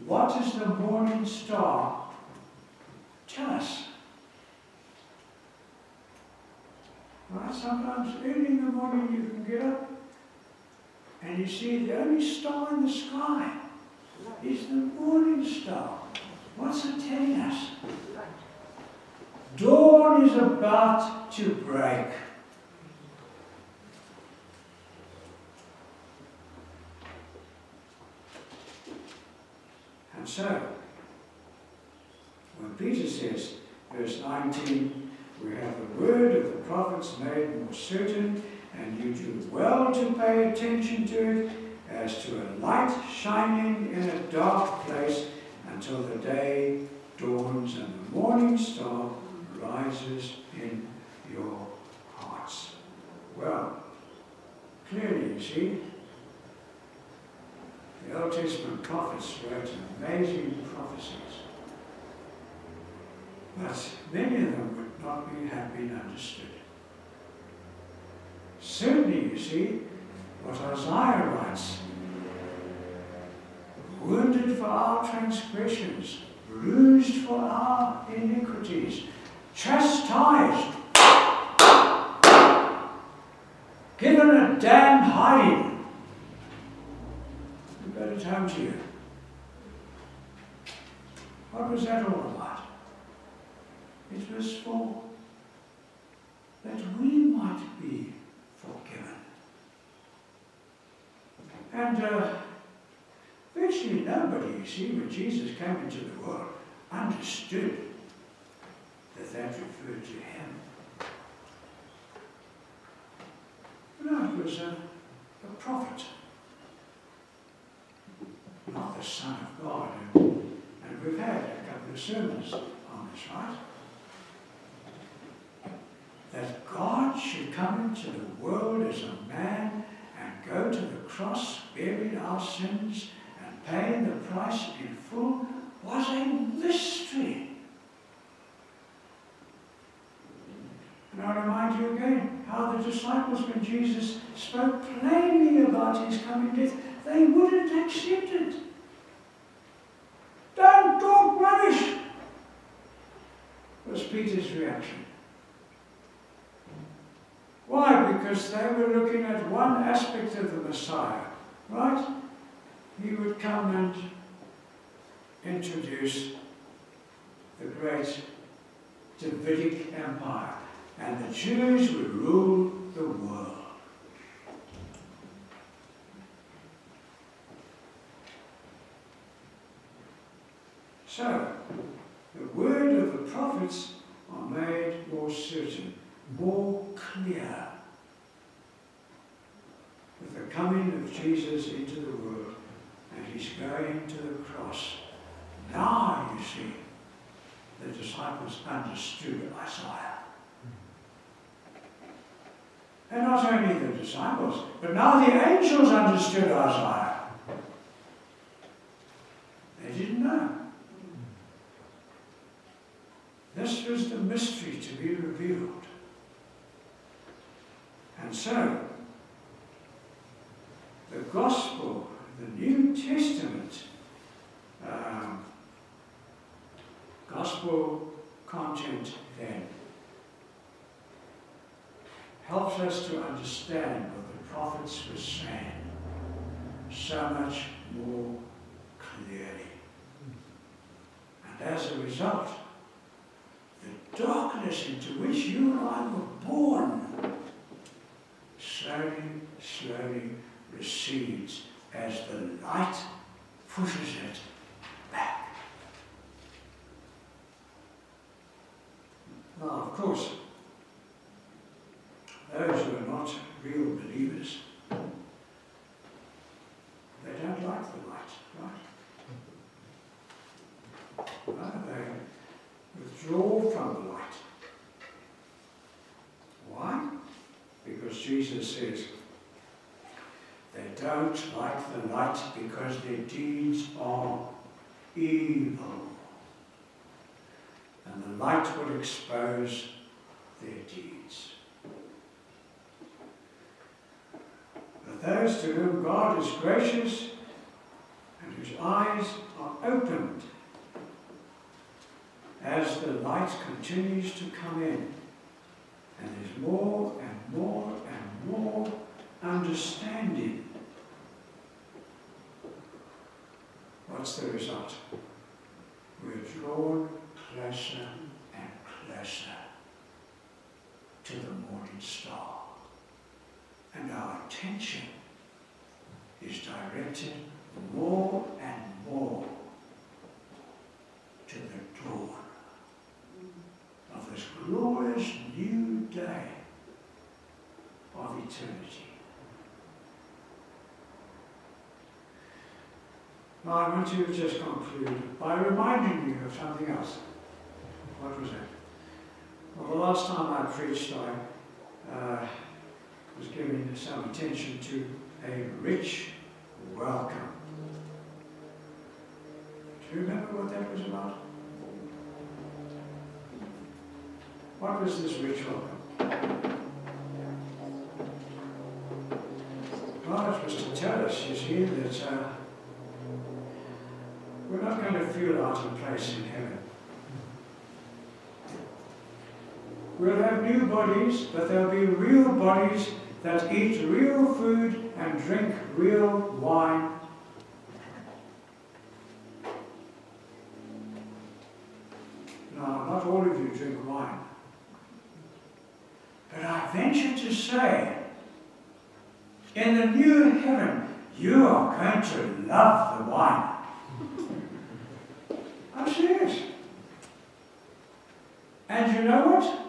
what does the morning star tell us? Right? Sometimes early in the morning you can get up and you see the only star in the sky is the morning star. What's it telling us? Dawn is about to break. And so, when Peter says, verse 19, we have the word of the prophets made more certain, and you do well to pay attention to it, as to a light shining in a dark place until the day dawns and the morning star rises in your hearts. Well, clearly, you see, the Old Testament prophets wrote amazing prophecies. But many of them would not be, have been understood. Certainly, you see, what Isaiah writes wounded for our transgressions, bruised for our iniquities, chastised, given a damn hiding. We better turn to you. What was that all about? It was for that we might be forgiven. And uh, virtually nobody, you see, when Jesus came into the world, understood that that referred to him. No, it was a, a prophet, not the Son of God. And, and we've had a couple of sermons on this, right? That God should come into the world as a man and go to the cross, bearing our sins, paying the price in full was a mystery. And I remind you again how the disciples, when Jesus spoke plainly about his coming death, they wouldn't accept it. Don't talk rubbish, was Peter's reaction. Why? Because they were looking at one aspect of the Messiah, right? He would come and introduce the great Davidic Empire, and the Jews would rule the world. So, the word of the prophets are made more certain, more clear with the coming of Jesus into the world he's going to the cross. Now, you see, the disciples understood Isaiah. And not only the disciples, but now the angels understood Isaiah. They didn't know. This was the mystery to be revealed. And so, the gospel, the New Testament, um, gospel content then helps us to understand what the prophets were saying so much more clearly. And as a result, the darkness into which you and I were born slowly, slowly recedes as the light pushes it back. Now, of course, those who are not real believers, they don't like the light, right? No, they withdraw from the light. Why? Because Jesus says, don't like the light because their deeds are evil. And the light will expose their deeds. But those to whom God is gracious and whose eyes are opened as the light continues to come in, and there's more and more and more understanding. What's the result? We're drawn closer and closer to the morning star. And our attention is directed more and more to the dawn of this glorious new day of eternity. I want to just conclude by reminding you of something else. What was it? Well, the last time I preached, I uh, was giving some attention to a rich welcome. Do you remember what that was about? What was this rich welcome? It was to tell us, you see, that uh, we're not going to feel out of place in heaven. We'll have new bodies, but they'll be real bodies that eat real food and drink real wine. Now, not all of you drink wine. But I venture to say, in the new heaven, you are going to love the wine. I'm. And you know what?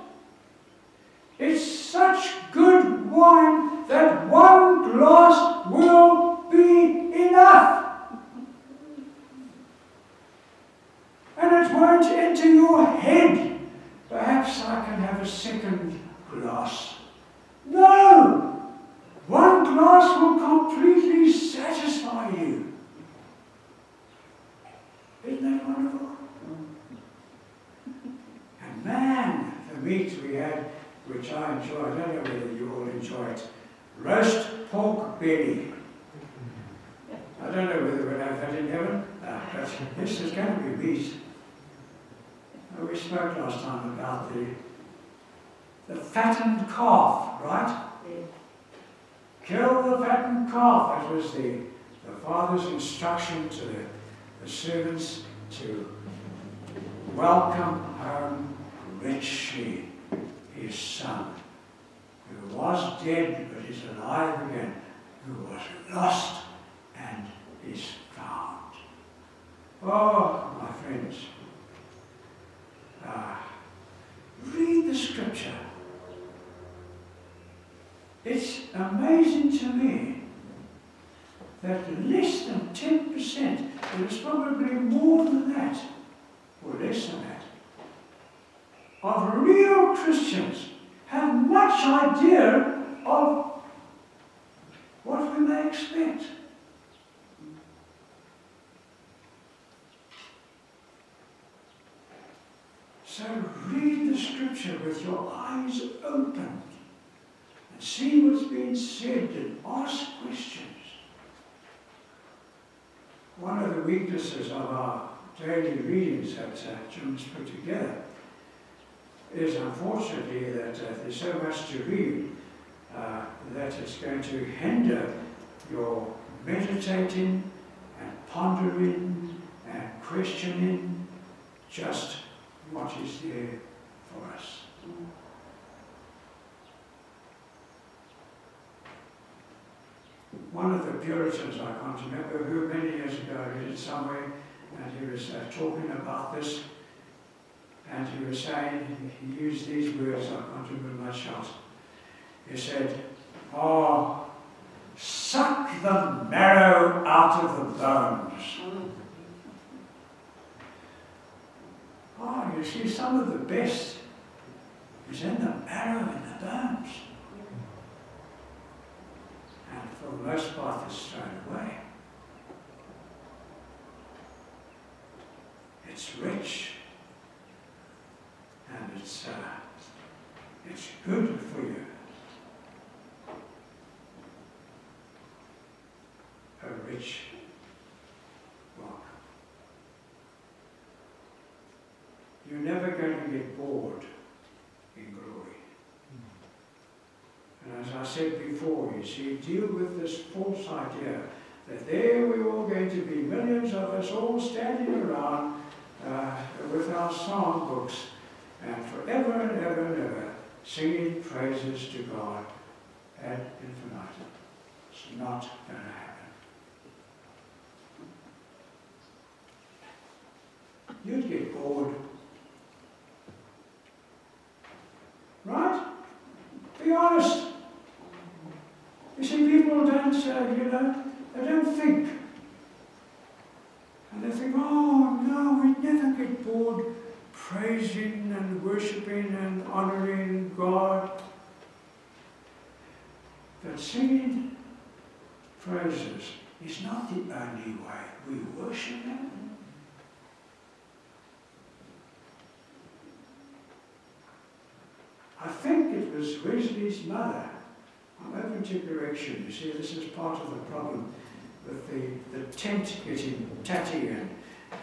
It's such good wine that one glass will be enough. And it won't enter your head. Perhaps I can have a second glass. No! One glass will completely satisfy you. Isn't that wonderful? Man, the meat we had, which I enjoyed, I don't know whether you all enjoy it, roast pork belly. I don't know whether we'll have that in heaven, uh, but this is going to be meat. We spoke last time about the, the fattened calf, right? Kill the fattened calf. That was the, the father's instruction to the, the servants to welcome home richly his son, who was dead but is alive again, who was lost and is found. Oh, my friends, ah, read the scripture. It's amazing to me that less than 10%, it is probably more than that, or less than that, of real Christians have much idea of what we may expect. So read the scripture with your eyes open and see what's being said and ask questions. One of the weaknesses of our daily readings that uh, Jim's put together is unfortunately that uh, there's so much to read uh, that it's going to hinder your meditating and pondering and questioning just what is there for us. One of the Puritans, I can't remember who, many years ago, I read it somewhere, and he was uh, talking about this, and he was saying, he used these words, I can't remember much else. He said, Oh, suck the marrow out of the bones. Oh, you see, some of the best is in the marrow and the bones. And for the most part, it's thrown away. It's rich. And it's, uh, it's good for you. A rich rock. You're never going to get bored in glory. And as I said before, you see, deal with this false idea that there we're all going to be millions of us all standing around uh, with our song books and forever and ever and ever singing praises to God ad infinitum. It's not going to happen. You'd get bored. Right? Be honest. You see, people don't, uh, you know, they don't think. And they think, oh no, we never get bored praising and worshipping and honoring God. But singing praises is not the only way we worship Him. I think it was Wesley's mother. I'm open to correction. You see, this is part of the problem with the, the tent getting tatty and,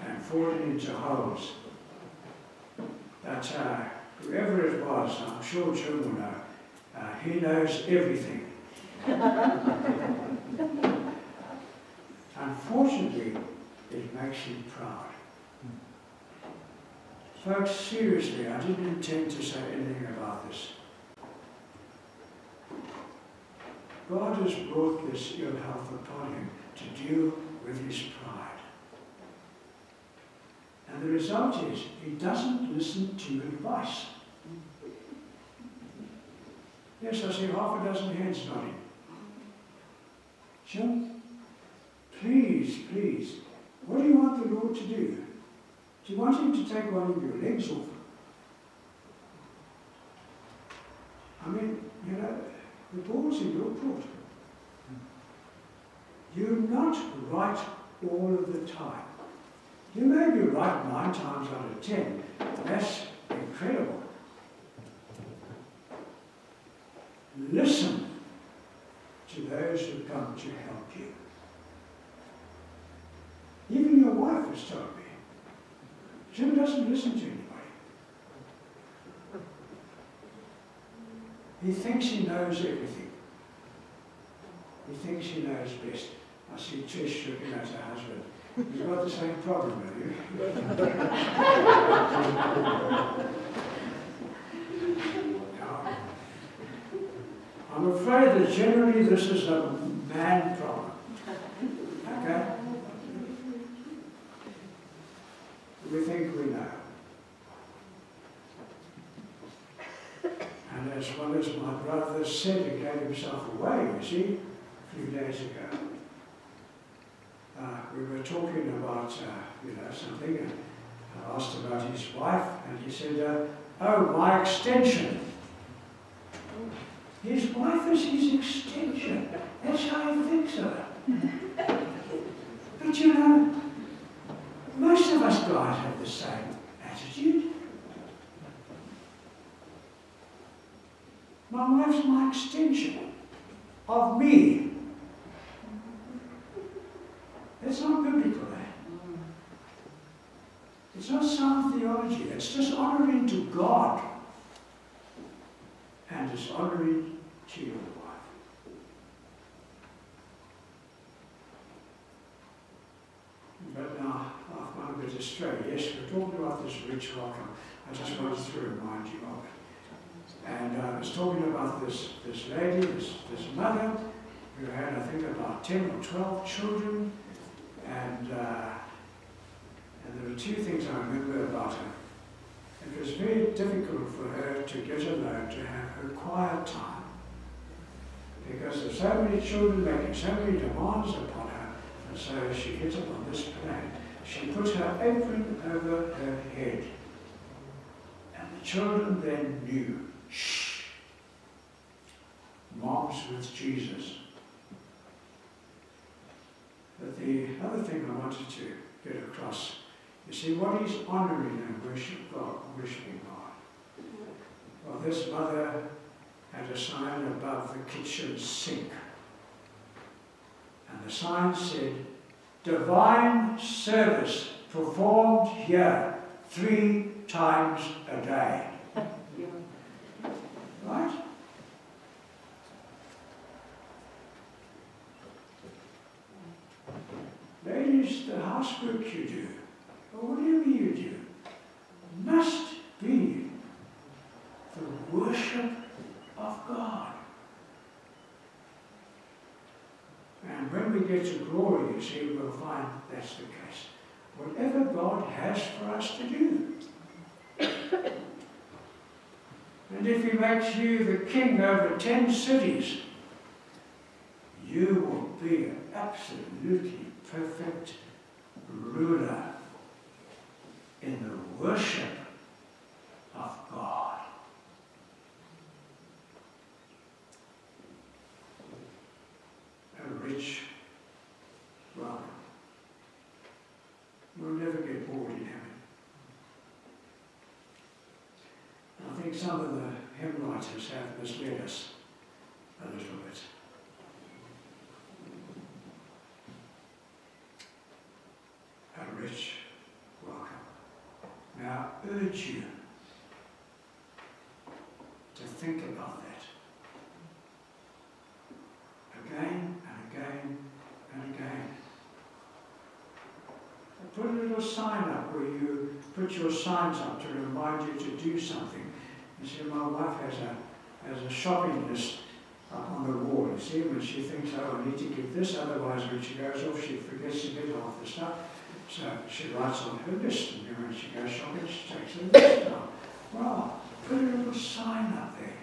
and falling into holes. That uh, whoever it was, I'm sure Jim will know, uh, he knows everything. Unfortunately, it makes him proud. Folks, seriously, I didn't intend to say anything about this. God has brought this ill health upon him to deal with his pride. And the result is he doesn't listen to advice. Yes, I see half a dozen heads nodding. Jim, please, please, what do you want the Lord to do? Do you want him to take one of your legs off? I mean, you know, the ball's in your court. You're not right all of the time. You may be right nine times out of ten. That's incredible. Listen to those who come to help you. Even your wife has told me. Jim doesn't listen to anybody. He thinks he knows everything. He thinks he knows best. I see Trish looking at her husband. You've got the same problem, have you? I'm afraid that generally this is a man problem. Okay? We think we know. And as well as my brother said, he gave himself away, you see, a few days ago we were talking about uh, you know something, and I asked about his wife, and he said, uh, "Oh, my extension." His wife is his extension. That's how he thinks of it. But you know, most of us guys have the same attitude. My wife's my extension of me. It's not biblical, eh? It's not sound theology. It's just honoring to God. And it's honoring to your wife. But now, I've gone a bit astray. Yes, we're talking about this rich welcome. I just wanted to remind you of it. And I was talking about this, this lady, this, this mother, who had, I think, about 10 or 12 children. And, uh, and there were two things I remember about her. It was very difficult for her to get alone, to have her quiet time. Because there's so many children making so many demands upon her. And so she gets up on this plane. She puts her apron over her head. And the children then knew, shh, mom's with Jesus. But the other thing I wanted to get across, you see, what is honouring and worship God, worshiping God? Well, this mother had a sign above the kitchen sink. And the sign said, Divine service performed here three times a day. Right? Ladies, housework you do, or whatever you do, must be the worship of God. And when we get to glory, you see, we'll find that that's the case. Whatever God has for us to do. and if He makes you the king over ten cities, you will be absolutely perfect ruler in the worship of God. A rich welcome. We'll never get bored in heaven. I think some of the hymn writers have misled us a little bit. A rich welcome. Now, I urge you to think about that again and again and again. And put a little sign up where you put your signs up to remind you to do something. You see, my wife has a has a shopping list up on the wall. You see, when she thinks, oh, I need to get this, otherwise when she goes off, she forgets to get half the stuff. So she writes on her list, and then when she goes shopping, she takes her list down. Well, put a little sign up there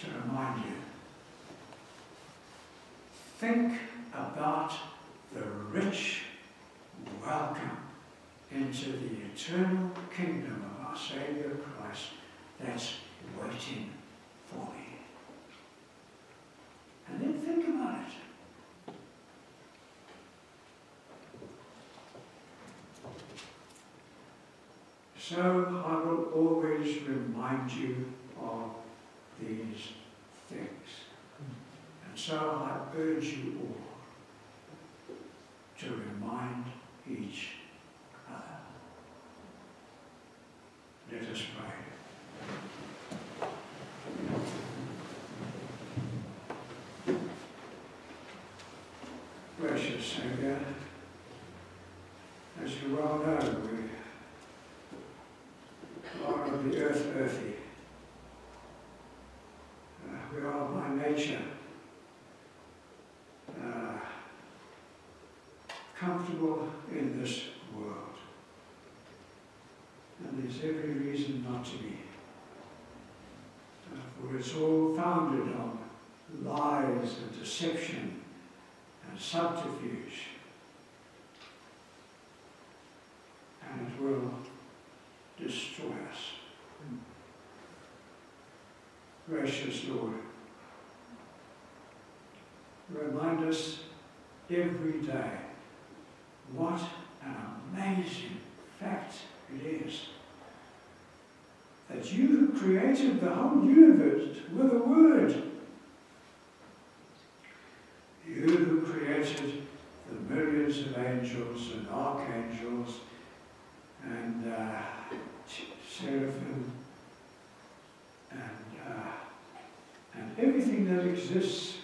to remind you. Think about the rich welcome into the eternal kingdom of our Savior Christ that's waiting for me. And then think about it. So I will always remind you of these things. And so I urge you all to remind each other. Let us pray. Gracious Saviour, as you well know, we are of the earth earthy. Uh, we are by nature uh, comfortable in this world. And there's every reason not to be. Uh, for it's all founded on lies and deception and subterfuge. And it will destroy us. Gracious Lord, remind us every day what an amazing fact it is that you who created the whole universe with a word. You who created the millions of angels and archangels and uh, seraphim and, uh, and everything that exists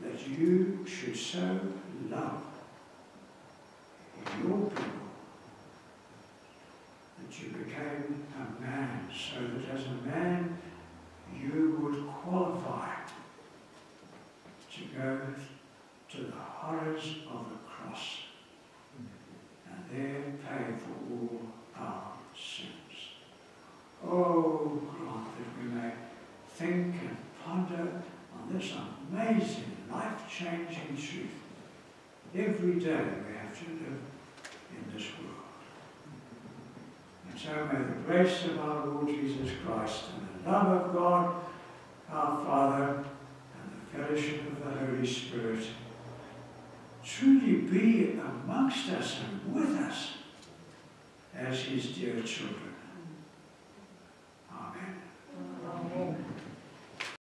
that you should so love your people that you became a man so that as a man you would qualify to go to the horrors of the cross and there pay for all our sins. Oh, grant that we may think and ponder on this amazing, life-changing truth. Every day we have to live in this world. And so may the grace of our Lord Jesus Christ and the love of God, our Father, and the fellowship of the Holy Spirit truly be us and with us as his dear children.